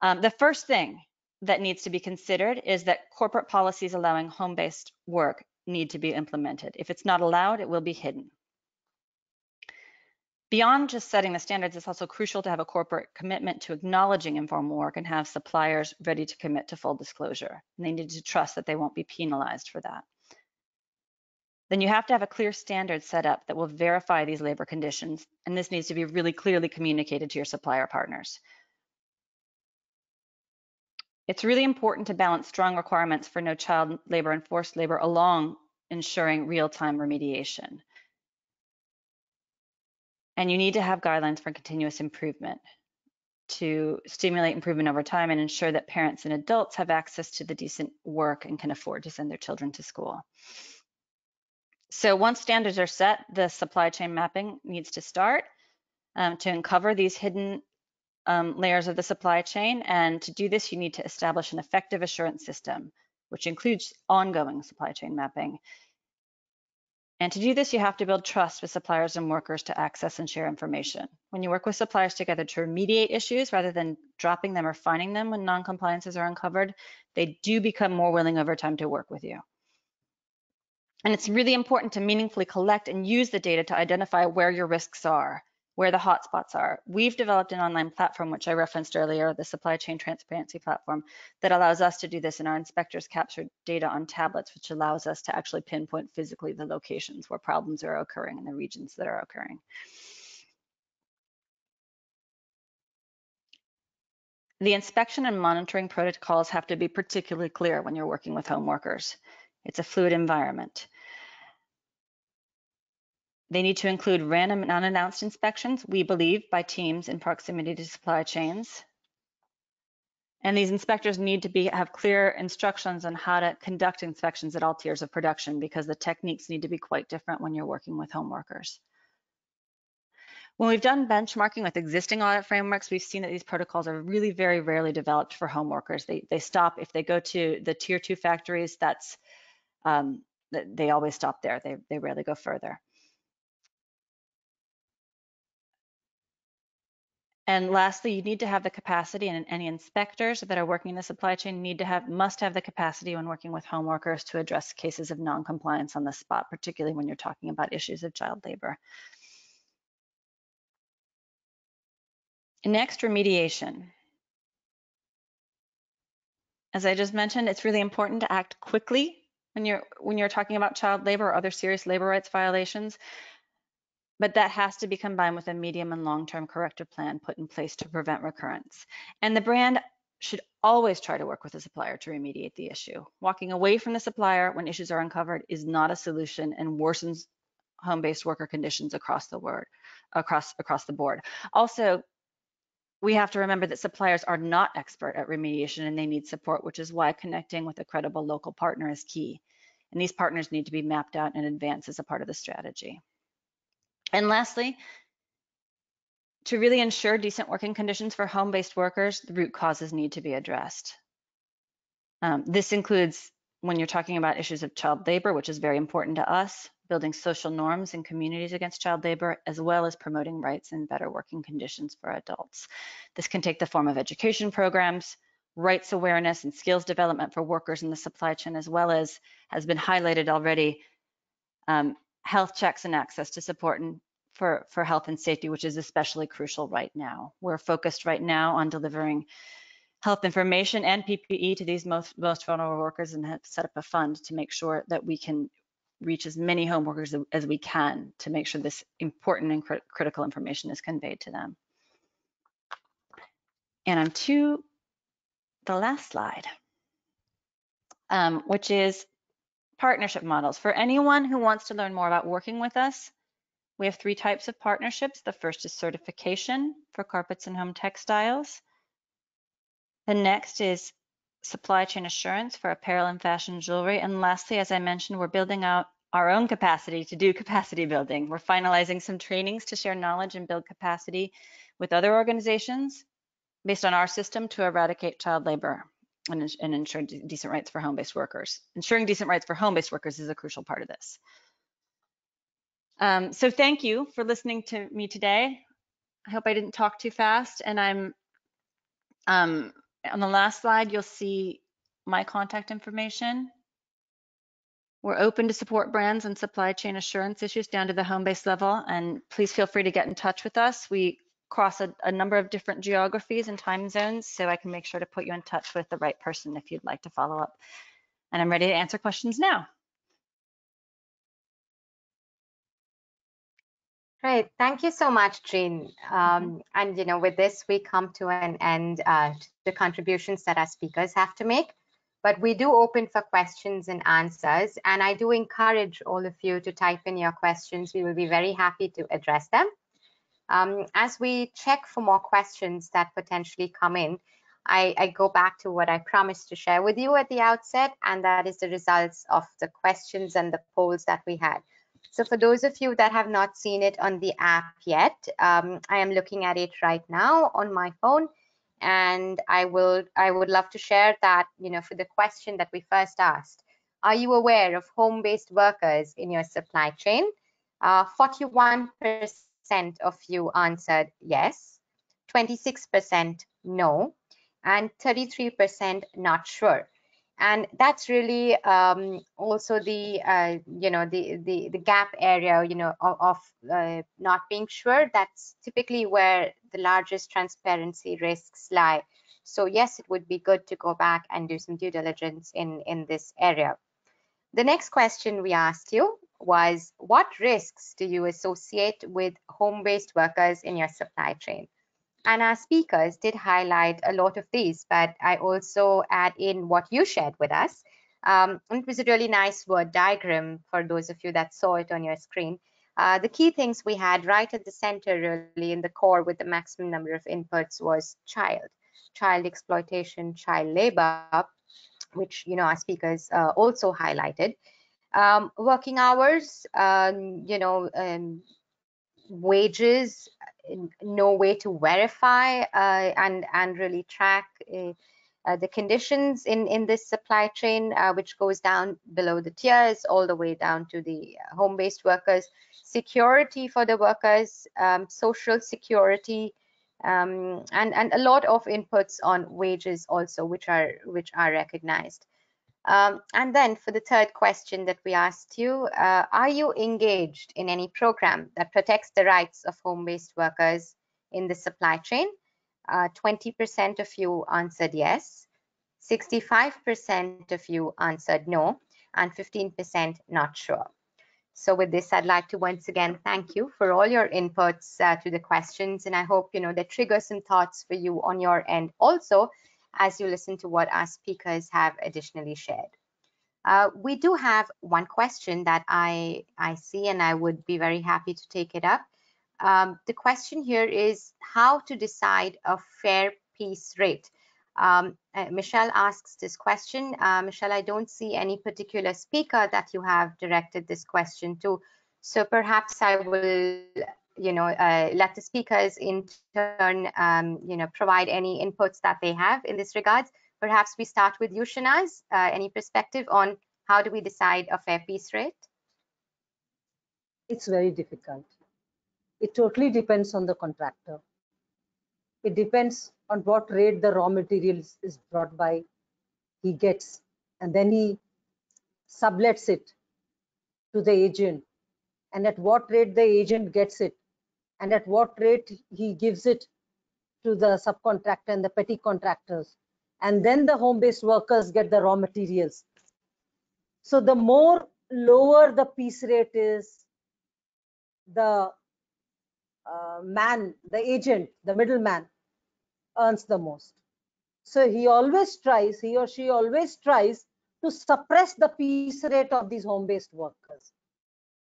Um, the first thing that needs to be considered is that corporate policies allowing home-based work need to be implemented. If it's not allowed, it will be hidden. Beyond just setting the standards, it's also crucial to have a corporate commitment to acknowledging informal work and have suppliers ready to commit to full disclosure. And they need to trust that they won't be penalized for that. Then you have to have a clear standard set up that will verify these labor conditions, and this needs to be really clearly communicated to your supplier partners. It's really important to balance strong requirements for no child labor and forced labor along ensuring real-time remediation. And you need to have guidelines for continuous improvement to stimulate improvement over time and ensure that parents and adults have access to the decent work and can afford to send their children to school. So once standards are set, the supply chain mapping needs to start um, to uncover these hidden um, layers of the supply chain. And to do this, you need to establish an effective assurance system, which includes ongoing supply chain mapping and to do this, you have to build trust with suppliers and workers to access and share information. When you work with suppliers together to remediate issues rather than dropping them or finding them when non-compliances are uncovered, they do become more willing over time to work with you. And it's really important to meaningfully collect and use the data to identify where your risks are where the hotspots are. We've developed an online platform, which I referenced earlier, the supply chain transparency platform, that allows us to do this and our inspectors capture data on tablets, which allows us to actually pinpoint physically the locations where problems are occurring and the regions that are occurring. The inspection and monitoring protocols have to be particularly clear when you're working with home workers. It's a fluid environment. They need to include random and unannounced inspections, we believe, by teams in proximity to supply chains. And these inspectors need to be have clear instructions on how to conduct inspections at all tiers of production because the techniques need to be quite different when you're working with home workers. When we've done benchmarking with existing audit frameworks, we've seen that these protocols are really very rarely developed for home workers. They, they stop, if they go to the tier two factories, that's, um, they always stop there. They, they rarely go further. And lastly, you need to have the capacity and any inspectors that are working in the supply chain need to have, must have the capacity when working with home workers to address cases of non-compliance on the spot, particularly when you're talking about issues of child labor. Next, remediation. As I just mentioned, it's really important to act quickly when you're when you're talking about child labor or other serious labor rights violations but that has to be combined with a medium and long-term corrective plan put in place to prevent recurrence. And the brand should always try to work with the supplier to remediate the issue. Walking away from the supplier when issues are uncovered is not a solution and worsens home-based worker conditions across the board, across across the board. Also, we have to remember that suppliers are not expert at remediation and they need support, which is why connecting with a credible local partner is key. And these partners need to be mapped out in advance as a part of the strategy. And lastly, to really ensure decent working conditions for home-based workers, the root causes need to be addressed. Um, this includes when you're talking about issues of child labor, which is very important to us, building social norms in communities against child labor, as well as promoting rights and better working conditions for adults. This can take the form of education programs, rights awareness and skills development for workers in the supply chain, as well as has been highlighted already, um, health checks and access to support and for, for health and safety, which is especially crucial right now. We're focused right now on delivering health information and PPE to these most, most vulnerable workers and have set up a fund to make sure that we can reach as many home workers as we can to make sure this important and crit critical information is conveyed to them. And I'm to the last slide, um, which is partnership models. For anyone who wants to learn more about working with us, we have three types of partnerships. The first is certification for carpets and home textiles. The next is supply chain assurance for apparel and fashion jewelry. And lastly, as I mentioned, we're building out our own capacity to do capacity building. We're finalizing some trainings to share knowledge and build capacity with other organizations based on our system to eradicate child labor and, and ensure decent rights for home-based workers. Ensuring decent rights for home-based workers is a crucial part of this. Um, so thank you for listening to me today. I hope I didn't talk too fast and I'm um, on the last slide, you'll see my contact information. We're open to support brands and supply chain assurance issues down to the home-based level, and please feel free to get in touch with us. We cross a, a, number of different geographies and time zones, so I can make sure to put you in touch with the right person if you'd like to follow up. And I'm ready to answer questions now. Great. Thank you so much, Jean. Um, mm-hmm. And, you know, with this, we come to an end uh, to the contributions that our speakers have to make. But we do open for questions and answers. And I do encourage all of you to type in your questions. We will be very happy to address them. Um, as we check for more questions that potentially come in, I, I, go back to what I promised to share with you at the outset, and that is the results of the questions and the polls that we had. So for those of you that have not seen it on the app yet, um, I am looking at it right now on my phone and I will I would love to share that, you know, for the question that we first asked. Are you aware of home-based workers in your supply chain? 41% uh, of you answered yes, 26% no, and 33% not sure. And that's really um, also the uh, you know the, the the gap area you know of, of uh, not being sure. That's typically where the largest transparency risks lie. So yes it would be good to go back and do some due diligence in in this area. The next question we asked you was what risks do you associate with home-based workers in your supply chain and our speakers did highlight a lot of these, but I also add in what you shared with us. Um, it was a really nice word diagram for those of you that saw it on your screen. Uh, the key things we had right at the center, really in the core with the maximum number of inputs was child, child exploitation, child labor, which you know our speakers uh, also highlighted. Um, working hours, um, you know, um, wages, no way to verify uh, and and really track uh, uh, the conditions in in this supply chain, uh, which goes down below the tiers all the way down to the home-based workers, security for the workers, um, social security, um, and and a lot of inputs on wages also, which are which are recognized. Um, and then for the third question that we asked you, uh, are you engaged in any program that protects the rights of home-based workers in the supply chain? 20% uh, of you answered yes, 65% of you answered no, and 15% not sure. So with this, I'd like to once again thank you for all your inputs uh, to the questions, and I hope you know that trigger some thoughts for you on your end also as you listen to what our speakers have additionally shared. Uh, we do have one question that I, I see and I would be very happy to take it up. Um, the question here is how to decide a fair piece rate. Um, uh, Michelle asks this question. Uh, Michelle, I don't see any particular speaker that you have directed this question to. So perhaps I will, you know, uh, let the speakers in turn, um, you know, provide any inputs that they have in this regard. Perhaps we start with you, Shanaz. Uh, any perspective on how do we decide a fair piece rate? It's very difficult. It totally depends on the contractor. It depends on what rate the raw materials is brought by he gets and then he sublets it to the agent and at what rate the agent gets it and at what rate he gives it to the subcontractor and the petty contractors. And then the home-based workers get the raw materials. So the more lower the piece rate is the uh, man the agent the middleman earns the most. So he always tries he or she always tries to suppress the piece rate of these home-based workers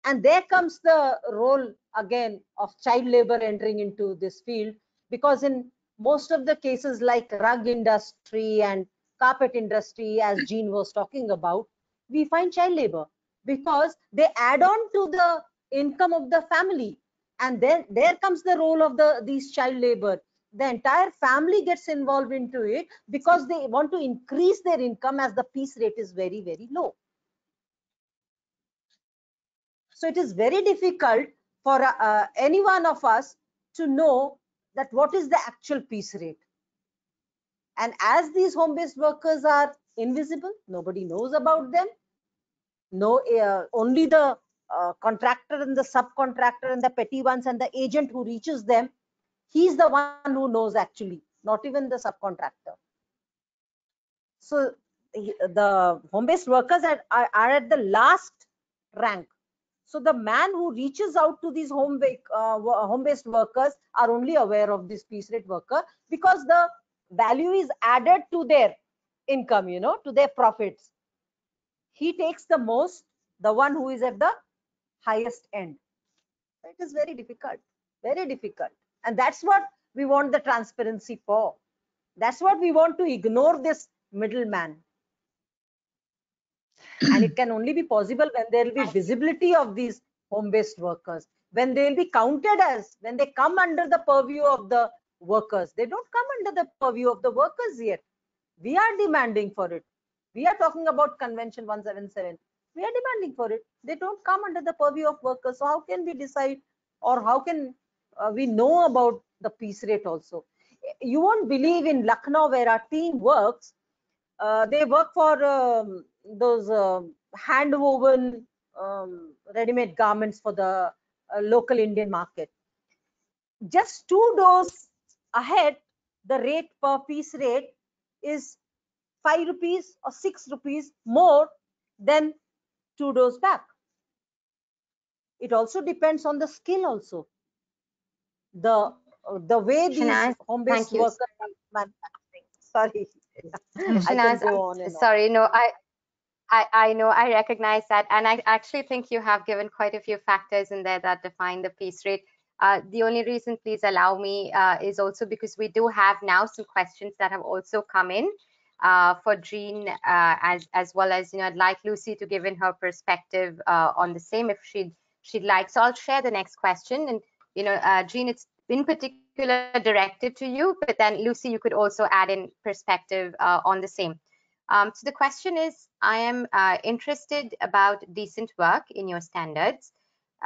and there comes the role again of child labor entering into this field because in most of the cases like rug industry and carpet industry as jean was talking about we find child labor because they add on to the income of the family. And then there comes the role of the these child labor. The entire family gets involved into it because they want to increase their income as the piece rate is very very low so it is very difficult for uh, any one of us to know that what is the actual piece rate. And as these home-based workers are invisible, nobody knows about them. No, uh, only the uh, contractor and the subcontractor and the petty ones and the agent who reaches them, he's the one who knows actually, not even the subcontractor. So the home-based workers are, are, are at the last rank so the man who reaches out to these home uh, home-based workers are only aware of this piece rate worker because the value is added to their income, you know, to their profits. He takes the most, the one who is at the highest end. It is very difficult, very difficult. And that's what we want the transparency for. That's what we want to ignore this middleman and it can only be possible when there will be visibility of these home-based workers. When they will be counted as when they come under the purview of the workers. They don't come under the purview of the workers yet. We are demanding for it. We are talking about convention 177 we are demanding for it. They don't come under the purview of workers. So how can we decide or how can uh, we know about the piece rate also? You won't believe in lucknow where our team works. Uh, they work for um, those uh, hand woven um, ready-made garments for the uh, local Indian market. Just two doors ahead, the rate per piece rate is five rupees or six rupees more than two doors back. It also depends on the skill also. The the way these home-based workers are manufacturing. Sorry. Shanaz, sorry, no, I I, I know, I recognize that. And I actually think you have given quite a few factors in there that define the piece rate. Uh, the only reason, please allow me, uh, is also because we do have now some questions that have also come in uh, for Jean, uh, as as well as you know, I'd like Lucy to give in her perspective uh, on the same if she'd she'd like. So I'll share the next question, and you know, uh, Jean, it's in particular directed to you, but then Lucy, you could also add in perspective on the same. Um, so the question is, I am uh, interested about decent work in your standards,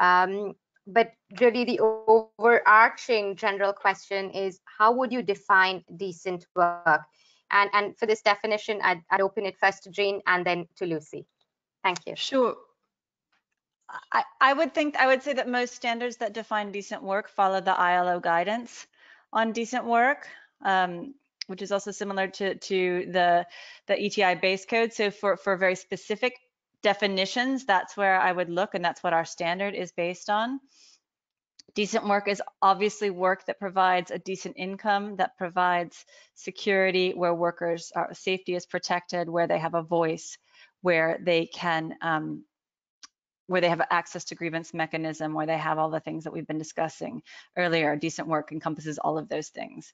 um, but really the overarching general question is, how would you define decent work? And, and for this definition, I'd, I'd open it first to Jean and then to Lucy. Thank you. Sure. I, I would think, I would say that most standards that define decent work follow the ILO guidance on decent work. Um, which is also similar to, to the, the ETI base code. So for, for very specific definitions, that's where I would look and that's what our standard is based on. Decent work is obviously work that provides a decent income, that provides security, where workers' are, safety is protected, where they have a voice, where they can um, where they have access to grievance mechanism, where they have all the things that we've been discussing earlier. Decent work encompasses all of those things.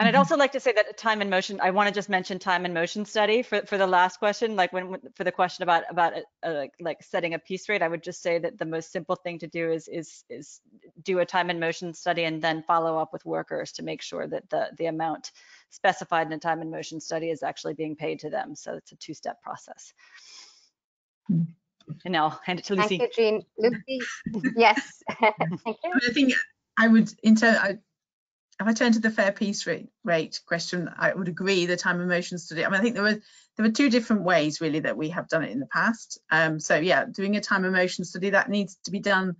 And I'd mm-hmm. also like to say that time and motion, I want to just mention time and motion study for, for the last question, like when for the question about about uh, like setting a piece rate, I would just say that the most simple thing to do is is is do a time and motion study and then follow up with workers to make sure that the the amount specified in a time and motion study is actually being paid to them. So it's a two-step process. Mm. And now I'll hand it to Lucy. Thank you, Jean. Lucy, yes. Thank you. I think I would, in turn, if I turn to the fair piece rate, rate question, I would agree the time and motion study. I mean, I think there were there were two different ways really that we have done it in the past. Um, so yeah, doing a time and motion study that needs to be done,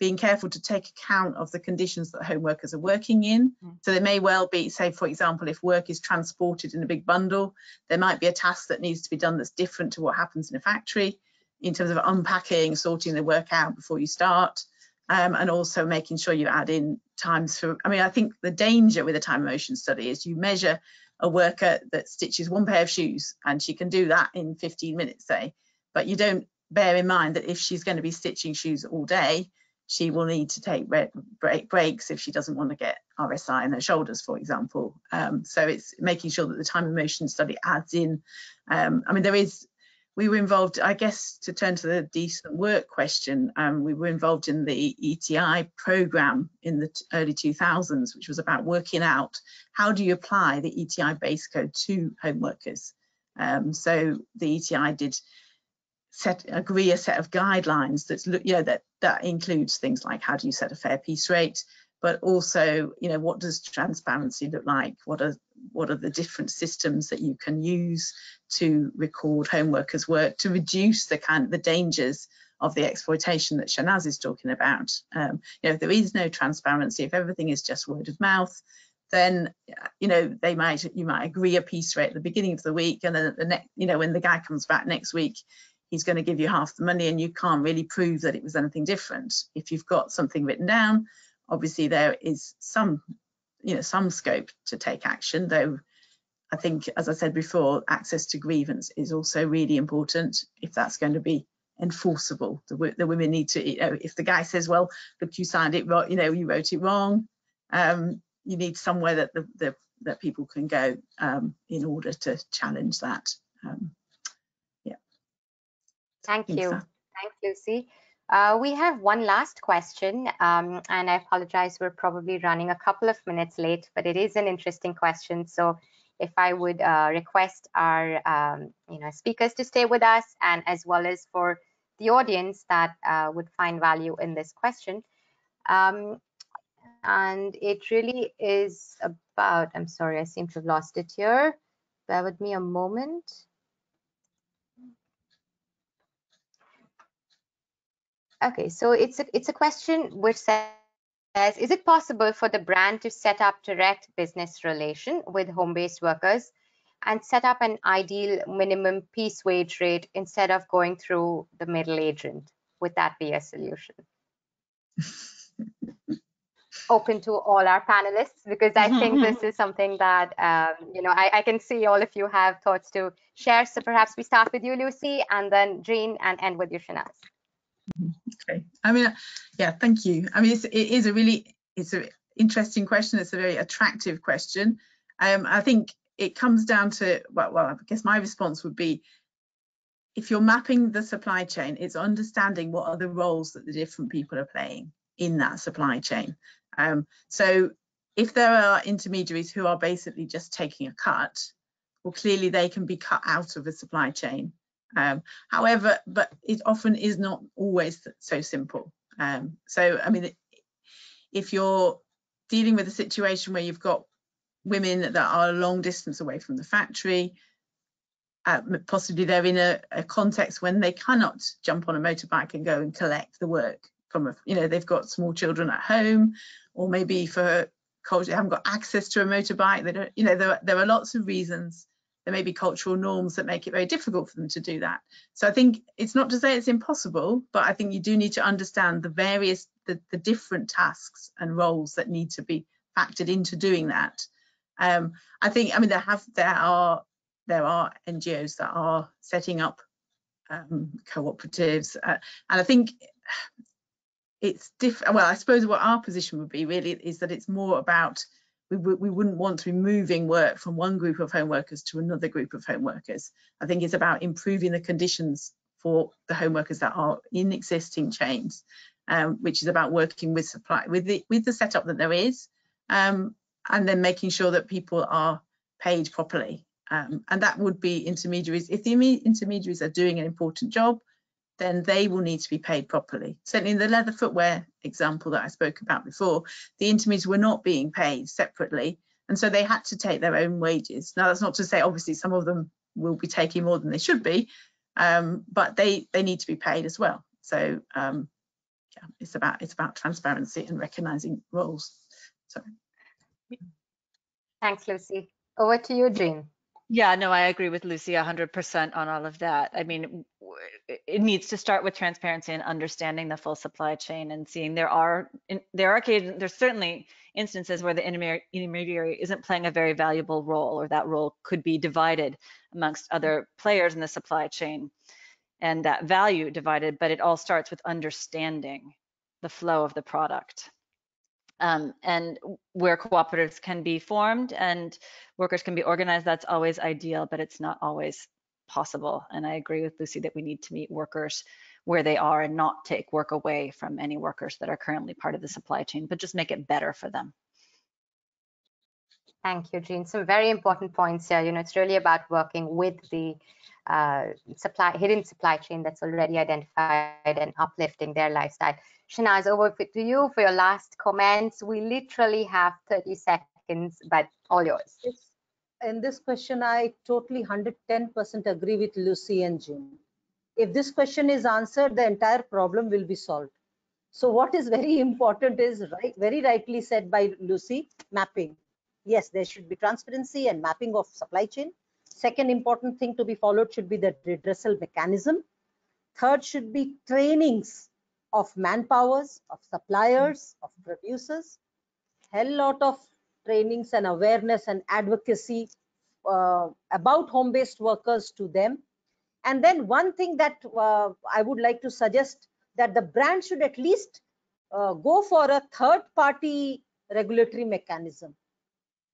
being careful to take account of the conditions that home workers are working in. Mm. So there may well be, say for example, if work is transported in a big bundle, there might be a task that needs to be done that's different to what happens in a factory in terms of unpacking, sorting the work out before you start um, and also making sure you add in times for, I mean, I think the danger with a time motion study is you measure a worker that stitches one pair of shoes and she can do that in 15 minutes, say, but you don't bear in mind that if she's going to be stitching shoes all day, she will need to take break, breaks if she doesn't want to get RSI in her shoulders, for example. Um, so it's making sure that the time and motion study adds in. Um, I mean, there is we were involved, I guess, to turn to the decent work question, um, we were involved in the ETI program in the early 2000s, which was about working out how do you apply the ETI base code to home workers. Um, so the ETI did set agree a set of guidelines that's you know that that includes things like how do you set a fair piece rate, but also you know what does transparency look like? What are what are the different systems that you can use to record home workers' work to reduce the kind the dangers of the exploitation that Shanaz is talking about. Um, you know, if there is no transparency, if everything is just word of mouth, then you know they might you might agree a piece rate at the beginning of the week, and then the next you know when the guy comes back next week, he's going to give you half the money, and you can't really prove that it was anything different. If you've got something written down, obviously there is some you know some scope to take action, though I think, as I said before, access to grievance is also really important if that's going to be enforceable. The, the women need to, you know, if the guy says, well, look, you signed it wrong, you know, you wrote it wrong, um, you need somewhere that the, the that people can go um, in order to challenge that. Um, yeah. Thank you. Thanks, Lucy. Uh, we have one last question, um, and I apologize, we're probably running a couple of minutes late, but it is an interesting question. So if I would uh, request our um, you know speakers to stay with us and as well as for the audience that uh, would find value in this question. Um, and it really is about, I'm sorry, I seem to have lost it here. Bear with me a moment. Okay, so it's a, it's a question which says, is it possible for the brand to set up direct business relation with home-based workers and set up an ideal minimum piece wage rate instead of going through the middle agent? Would that be a solution? Open to all our panelists because I think this is something that um, you know I, I, can see all of you have thoughts to share. So perhaps we start with you, Lucy, and then Jean, and end with you, Shanaz. Okay. I mean, yeah, thank you. I mean, it's, it is a really, it's an interesting question. It's a very attractive question. Um, I think it comes down to, well, well, I guess my response would be, if you're mapping the supply chain, it's understanding what are the roles that the different people are playing in that supply chain. Um, so if there are intermediaries who are basically just taking a cut, well, clearly they can be cut out of a supply chain um, however, but it often is not always so simple. Um, so, I mean, if you're dealing with a situation where you've got women that are a long distance away from the factory, uh, possibly they're in a, a, context when they cannot jump on a motorbike and go and collect the work from a, you know, they've got small children at home, or maybe for culture, they haven't got access to a motorbike. They don't, you know, there, there are lots of reasons there may be cultural norms that make it very difficult for them to do that. So I think it's not to say it's impossible, but I think you do need to understand the various, the, the different tasks and roles that need to be factored into doing that. Um, I think, I mean, there have, there are, there are NGOs that are setting up um, cooperatives. Uh, and I think it's different. Well, I suppose what our position would be really is that it's more about we, we wouldn't want to be moving work from one group of home workers to another group of home workers. I think it's about improving the conditions for the home workers that are in existing chains, um, which is about working with supply with the with the setup that there is, um, and then making sure that people are paid properly. Um, and that would be intermediaries. If the intermediaries are doing an important job, then they will need to be paid properly. Certainly in the leather footwear example that I spoke about before, the intermediaries were not being paid separately. And so they had to take their own wages. Now, that's not to say, obviously, some of them will be taking more than they should be, um, but they, they need to be paid as well. So um, yeah, it's about it's about transparency and recognizing roles. So. Thanks, Lucy. Over to you, Jean. Yeah, no, I agree with Lucy 100% on all of that. I mean, it needs to start with transparency and understanding the full supply chain and seeing there are there are there's certainly instances where the intermediary isn't playing a very valuable role or that role could be divided amongst other mm-hmm. players in the supply chain and that value divided, but it all starts with understanding the flow of the product um, and where cooperatives can be formed and workers can be organized, that's always ideal, but it's not always possible. And I agree with Lucy that we need to meet workers where they are and not take work away from any workers that are currently part of the supply chain, but just make it better for them. Thank you, Jean. Some very important points here. You know, it's really about working with the uh, supply hidden supply chain that's already identified and uplifting their lifestyle. Shanaz, over to you for your last comments. We literally have 30 seconds, but all yours. In this question, I totally 110% agree with Lucy and Jim. If this question is answered, the entire problem will be solved. So what is very important is right, very rightly said by Lucy, mapping. Yes, there should be transparency and mapping of supply chain. Second important thing to be followed should be the redressal mechanism. Third should be trainings of manpowers, of suppliers, of producers. Hell lot of trainings and awareness and advocacy uh, about home-based workers to them. And then one thing that uh, I would like to suggest that the brand should at least uh, go for a third party regulatory mechanism.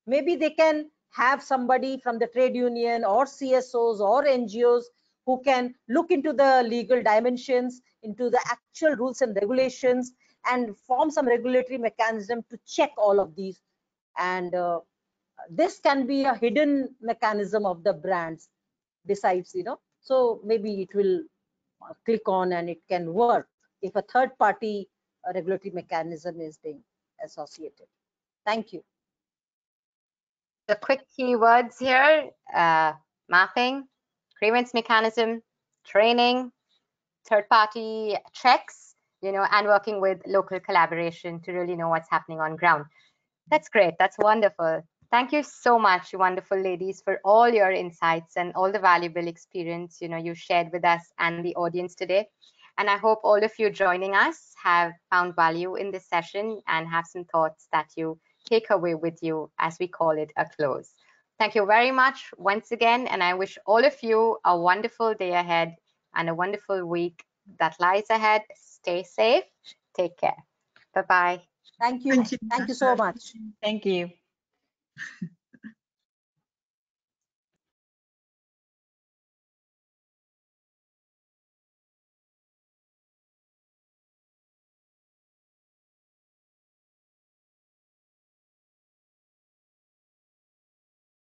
Maybe they can have somebody from the trade union or CSOs or NGOs who can look into the legal dimensions, into the actual rules and regulations, and form some regulatory mechanism to check all of these. And uh, this can be a hidden mechanism of the brands besides, you know, so maybe it will click on and it can work if a third party uh, regulatory mechanism is being associated. Thank you. The quick keywords here, uh, mapping, grievance mechanism, training, third party checks, you know, and working with local collaboration to really know what's happening on ground. That's great. That's wonderful. Thank you so much, you wonderful ladies, for all your insights and all the valuable experience, you know, you shared with us and the audience today. And I hope all of you joining us have found value in this session and have some thoughts that you take away with you as we call it a close. Thank you very much once again, and I wish all of you a wonderful day ahead and a wonderful week that lies ahead. Stay safe. Take care. Bye-bye. Thank you. Thank you, Thank you so much. Thank you.